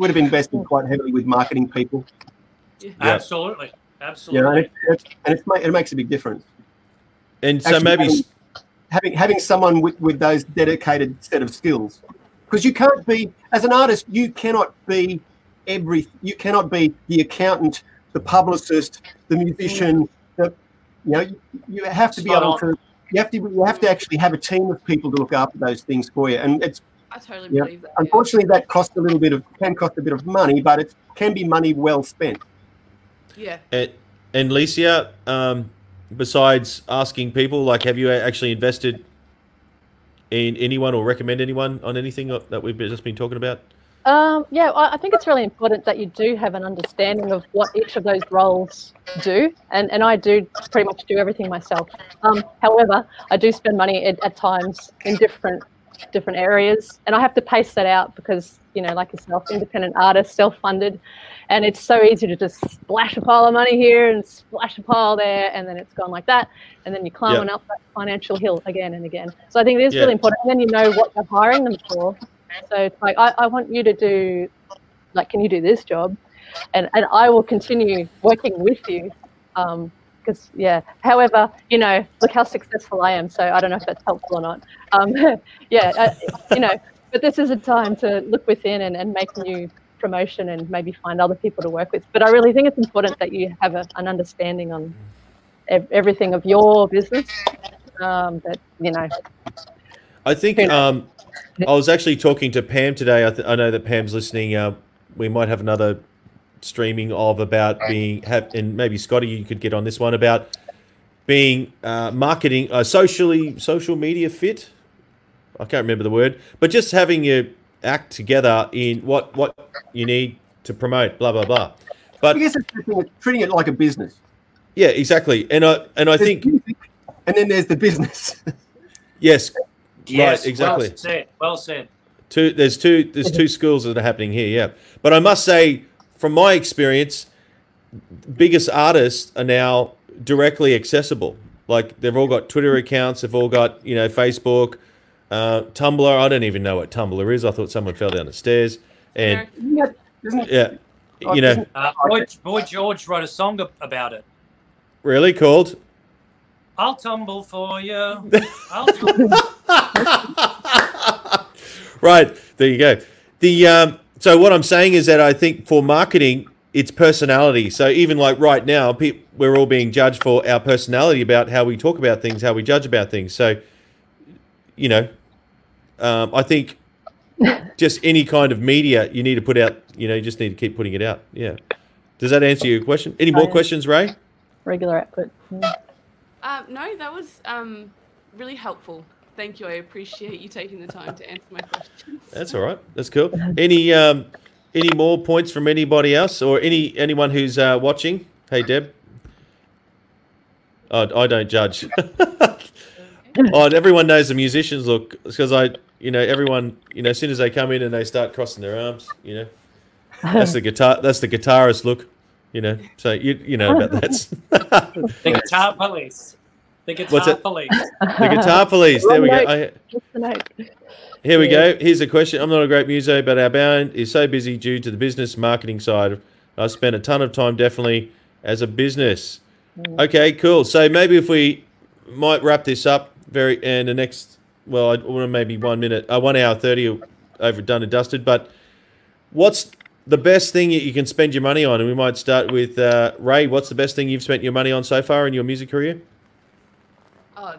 Really Invest- believe he's it. invested, he would have invested quite heavily with marketing people. Yeah. Absolutely, You know, and, absolutely. it, and it's, ma- it makes a big difference. And so maybe having, having having someone with, with those dedicated set of skills, because you can't be as an artist, you cannot be every, you cannot be the accountant, the publicist, the musician. The, you know, you, you have to be able on. to. You have to. You have to actually have a team of people to look after those things for you, and it's I totally Yeah. believe that. yeah. unfortunately that costs a little bit of can cost a bit of money, but it can be money well spent. Yeah. and, and Lecia, um, besides asking people, like, have you actually invested in anyone or recommend anyone on anything that we've just been talking about? Um, yeah, I I think it's really important that you do have an understanding of what each of those roles do, and, and I do pretty much do everything myself. Um, however, I do spend money at, at times in different different areas, and I have to pace that out because you know, like yourself, independent artist, self-funded, and it's so easy to just splash a pile of money here and splash a pile there, and then it's gone like that, and then you're climbing up that financial hill again and again. So I think it is Yeah. really important, and then you know what you're hiring them for. So it's like I, I want you to do like can you do this job? And and I will continue working with you. Um because yeah, however, you know, look how successful I am. So I don't know if that's helpful or not. Um, yeah, uh, you know, but this is a time to look within and, and make new promotion and maybe find other people to work with. But I really think it's important that you have a, an understanding on ev- everything of your business. Um, that you know, I think um, I was actually talking to Pam today. I, th- I know that Pam's listening. Uh, we might have another streaming of about being have, and maybe Scotty, you could get on this one about being uh, marketing, uh, socially social media fit. I can't remember the word, but just having your act together in what what you need to promote. Blah blah blah. But I guess it's the thing treating it like a business. yeah, exactly. And I and I There's think and then there's the business. yes, Yes, exactly. Well said. Well said. Two, there's two, there's two schools that are happening here. Yeah, but I must say, from my experience, biggest artists are now directly accessible. Like they've all got Twitter accounts, they've all got you know Facebook, uh, Tumblr. I don't even know what Tumblr is. I thought someone fell down the stairs, and Isn't it- isn't it- yeah, you know, Uh, Boy, Boy George wrote a song about it. really called. I'll tumble for you. I'll tumble. right there you go. The um, so what I'm saying is that I think for marketing, it's personality. So even like right now, pe- we're all being judged for our personality about how we talk about things, how we judge about things. So you know, um, I think just any kind of media you need to put out. You know, you just need to keep putting it out. Yeah. Does that answer your question? Any more Fine. questions, Ray? Regular output. Mm. Um, no, that was um, really helpful. Thank you. I appreciate you taking the time to answer my questions. That's all right. That's cool. Any um, any more points from anybody else or any anyone who's uh, watching? Hey, Deb. Oh, I don't judge. oh, everyone knows the musicians look because I, you know, everyone, you know, as soon as they come in and they start crossing their arms, you know, that's the guitar. That's the guitarist look. You know, so you you know about that. The guitar police. The What's guitar it? police. the guitar police. There we go. I, Just. Here we go. Here's a question. I'm not a great muso, but our band is so busy due to the business marketing side. I spent a ton of time definitely as a business. Okay, cool. So maybe if we might wrap this up very and the next, well, I want maybe one minute, uh, one hour thirty, over done and dusted. But what's the best thing that you can spend your money on? And we might start with uh, Ray. What's the best thing you've spent your money on so far in your music career? Oh,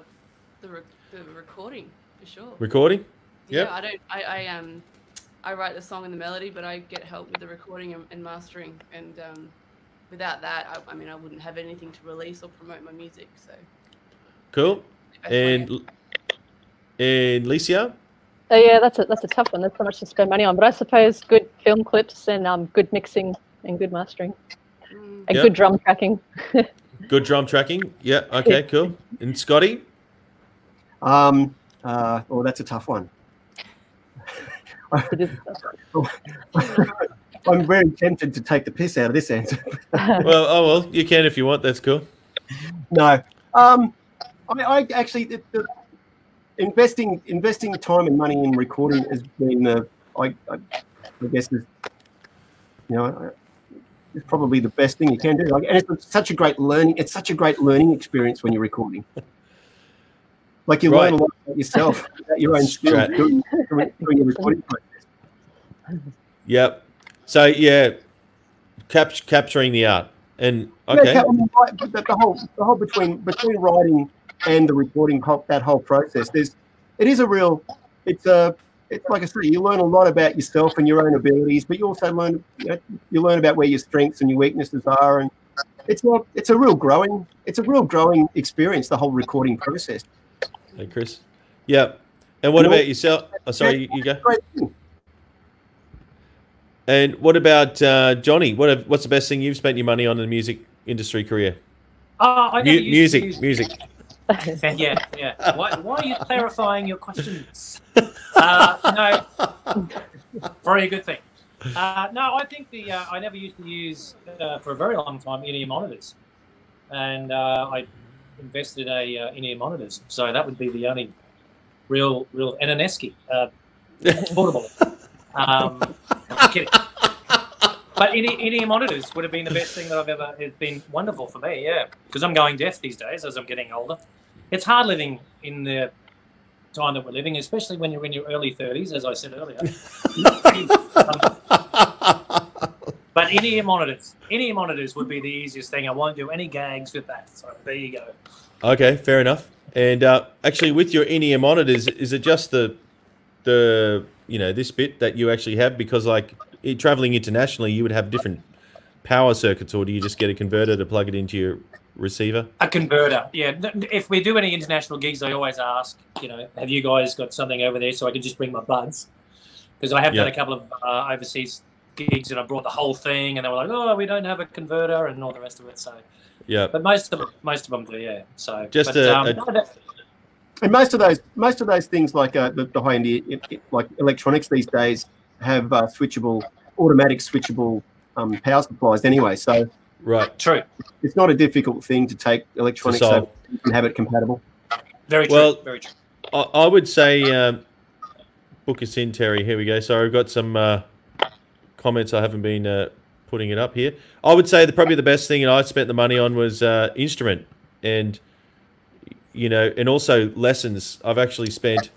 the, re- the recording, for sure. Recording. Yeah, I don't. I, I um, I write the song and the melody, but I get help with the recording and, and mastering. And um, without that, I, I mean, I wouldn't have anything to release or promote my music. So. Cool. that's why And and Lecia. So yeah, that's a that's a tough one. There's so much to spend money on, but I suppose good film clips and um, good mixing and good mastering Mm, and Yep. good drum tracking. Good drum tracking. Yeah. Okay. Cool. And Scotty. Um, uh, oh, that's a tough one. I'm very tempted to take the piss out of this answer. Well, oh well, you can if you want. That's cool. no, um, I, I actually the, the investing investing time and money in recording has been the I, I, I guess is you know is probably the best thing you can do. Like, and it's such a great learning. It's such a great learning experience when you're recording. Like you learn a lot about yourself, about your own skills Strat. during, during, during your recording process. Yep. So yeah, cap- capturing the art and Yeah, okay. I mean, right, the, the whole the whole between between writing and the recording that whole process there's it is a real it's a it's like I said, you learn a lot about yourself and your own abilities but you also learn you, know, you learn about where your strengths and your weaknesses are and it's a it's a real growing it's a real growing experience the whole recording process Hey, Chris. Yeah. And what You know- about yourself? Oh, sorry, you, you go. And what about uh, Johnny? What have, what's the best thing you've spent your money on in the music industry career? Uh, I Mu- never used music, music. yeah, yeah. Why, why are you clarifying your questions? Uh, no, very good thing. Uh, no, I think the uh, I never used to use uh, for a very long time in-ear monitors, and uh, I invested a uh, in-ear monitors. So that would be the only real, real and an Esky uh, portable. Um, I'm kidding. But in, in-ear monitors would have been the best thing that I've ever. It's been wonderful for me, yeah, because I'm going deaf these days as I'm getting older. It's hard living in the time that we're living, especially when you're in your early 30s, as I said earlier. but in-ear monitors, in-ear monitors would be the easiest thing. I won't do any gags with that. So there you go. Okay, fair enough. And uh, actually, with your in-ear monitors, is it just the the you know this bit that you actually have? Because like traveling internationally, you would have different power circuits, or do you just get a converter to plug it into your receiver? A converter, yeah. If we do any international gigs, I always ask, you know, have you guys got something over there so I can just bring my buds? Because I have done a couple of uh, overseas gigs and I brought the whole thing, and they were like, "Oh, we don't have a converter," and all the rest of it. So, Yeah. but most of them, most of them do, yeah. So, Just but, a- um, a- no, and most of those most of those things like uh, the, the high end it, it, like electronics these days have uh, switchable automatic switchable um, power supplies anyway so Right. true, it's not a difficult thing to take electronics solve. over you can have it compatible very true, Well- very true. I, I would say um, book us in, Terry. Here we go. So I've got some uh, comments I haven't been uh, putting it up here. I would say that probably the best thing that I spent the money on was uh, instrument and you know, and also lessons. I've actually spent.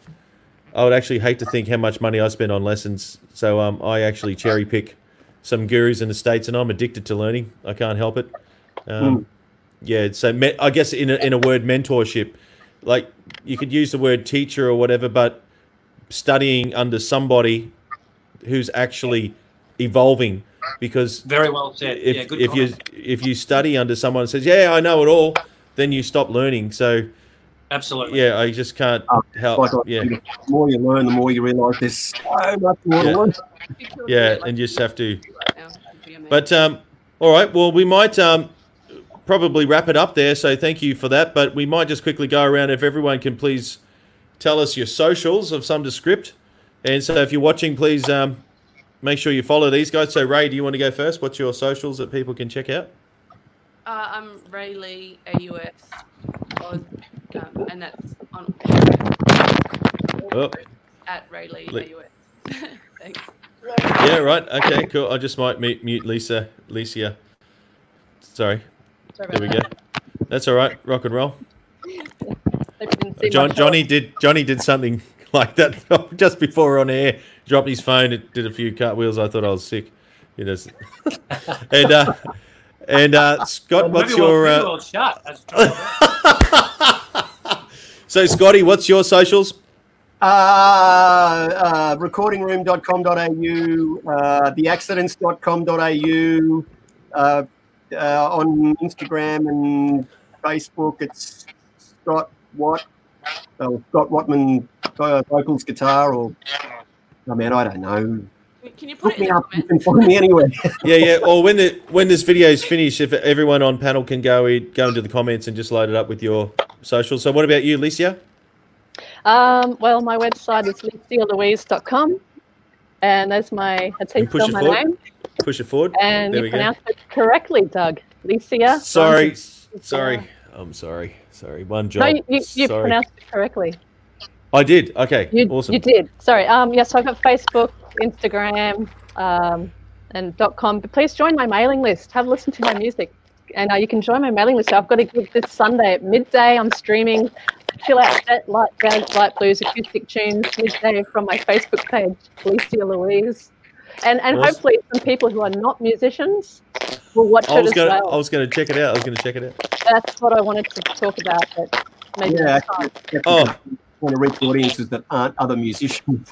I would actually hate to think how much money I spent on lessons. So um, I actually cherry pick some gurus in the states, and I'm addicted to learning. I can't help it. Um, Yeah, so me- I guess in a, in a word, mentorship. Like you could use the word teacher or whatever, but studying under somebody who's actually evolving because Very well said. if yeah, good if you if you study under someone who says yeah I know it all, then you stop learning. So Absolutely. yeah, I just can't Oh, help. Like Yeah, the more you learn, the more you realise there's so much more Yeah. to learn. You could do yeah, and you just have to. right now. It'd be amazing. But um, all right, well we might um probably wrap it up there. So thank you for that. But we might just quickly go around if everyone can please tell us your socials of some descript. And so if you're watching, please um make sure you follow these guys. So Ray, do you want to go first? What's your socials that people can check out? Uh, I'm Ray Lee AUS, on, um, and that's on Oh. at Ray Lee Lee. AUS. Thanks. Yeah, right. Okay, cool. I just might mute, mute Lisa. Lecia. Sorry. Sorry There we about go. That's all right. Rock and roll. that. Didn't see John Johnny did Johnny did something like that just before on air. Dropped his phone. It did a few cartwheels. I thought I was sick. You know. and uh, and uh, Scott, Well, what's maybe we'll- your maybe uh, we'll shut. That's trouble. so Scotty? What's your socials? Uh, uh, recordingroom.com.au, uh, theaccidents.com.au, uh, uh, on Instagram and Facebook, it's Scott Watt, uh, Scott Whatman uh, vocals guitar, or I mean, I don't know. Can you put Look it me the up. You comments? can find me anywhere. Yeah, yeah. Or when the when this video is finished, if everyone on panel can go go into the comments and just load it up with your social. So what about you, Lecia? Um, well, my website is lecialouise.com, and that's my that's how you push spell it my forward. name, Push it forward. and There you we go. pronounce it correctly, Doug. Lecia. Sorry, sorry. I'm sorry. Sorry. One job. No, you, you, you sorry. pronounced it correctly. I did. Okay. You, awesome. you did. Sorry. Um, yes, So I've got Facebook, Instagram, um, and .com. But please join my mailing list. Have a listen to my music, and uh, you can join my mailing list. I've got a gig this Sunday at midday. I'm streaming chill out set, light jazz, light blues, acoustic tunes midday from my Facebook page, Alicia Louise. And and Awesome. hopefully some people who are not musicians will watch I it was as gonna, well. I was gonna check it out. I was gonna check it out. That's what I wanted to talk about. But maybe yeah, next time. Oh. Want to reach audiences that aren't other musicians.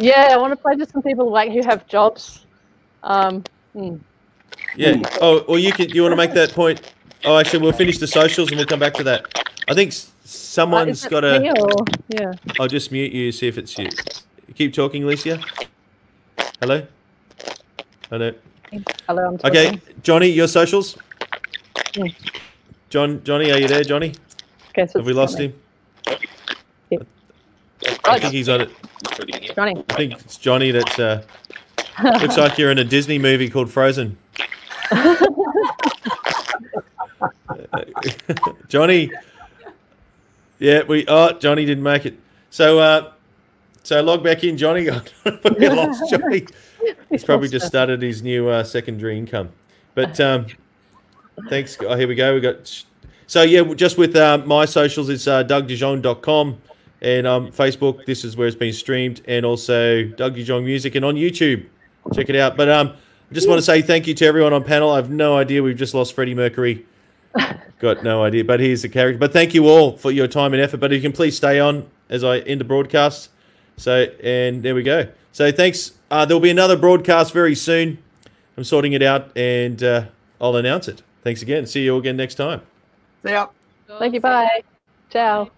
Yeah, I want to play to some people like who have jobs. Um, hmm. Yeah. Oh, or you can. You want to make that point? Oh, actually, we'll finish the socials and we'll come back to that. I think s- Uh, someone's is it got me a. or- yeah. I'll just mute you. See if it's you. Keep talking, Lecia. Hello. Hello. Hello, I'm talking. Okay, Johnny, your socials. Yeah. John, Johnny, are you there, Johnny? Okay, so Have we lost Johnny. him? I think he's on it. Johnny. I think it's Johnny. That's uh, looks like you're in a Disney movie called Frozen. Johnny. Yeah, we. Oh, Johnny didn't make it. So, uh, so log back in, Johnny. we lost Johnny. He's probably just started his new uh, secondary income. But um, thanks. Oh, here we go. We got. So yeah, just with uh, my socials, it's uh, dougdejong.com and um, Facebook. This is where it's been streamed, and also Doug De Jong Music and on YouTube. Check it out. But um, I just want to say thank you to everyone on panel. I have no idea we've just lost Freddie Mercury. Got no idea, but he's a character. But thank you all for your time and effort. But if you can please stay on as I end the broadcast. So and there we go. So thanks. Uh, there'll be another broadcast very soon. I'm sorting it out and uh, I'll announce it. Thanks again. See you all again next time. See ya. Thank you. Bye. Ciao.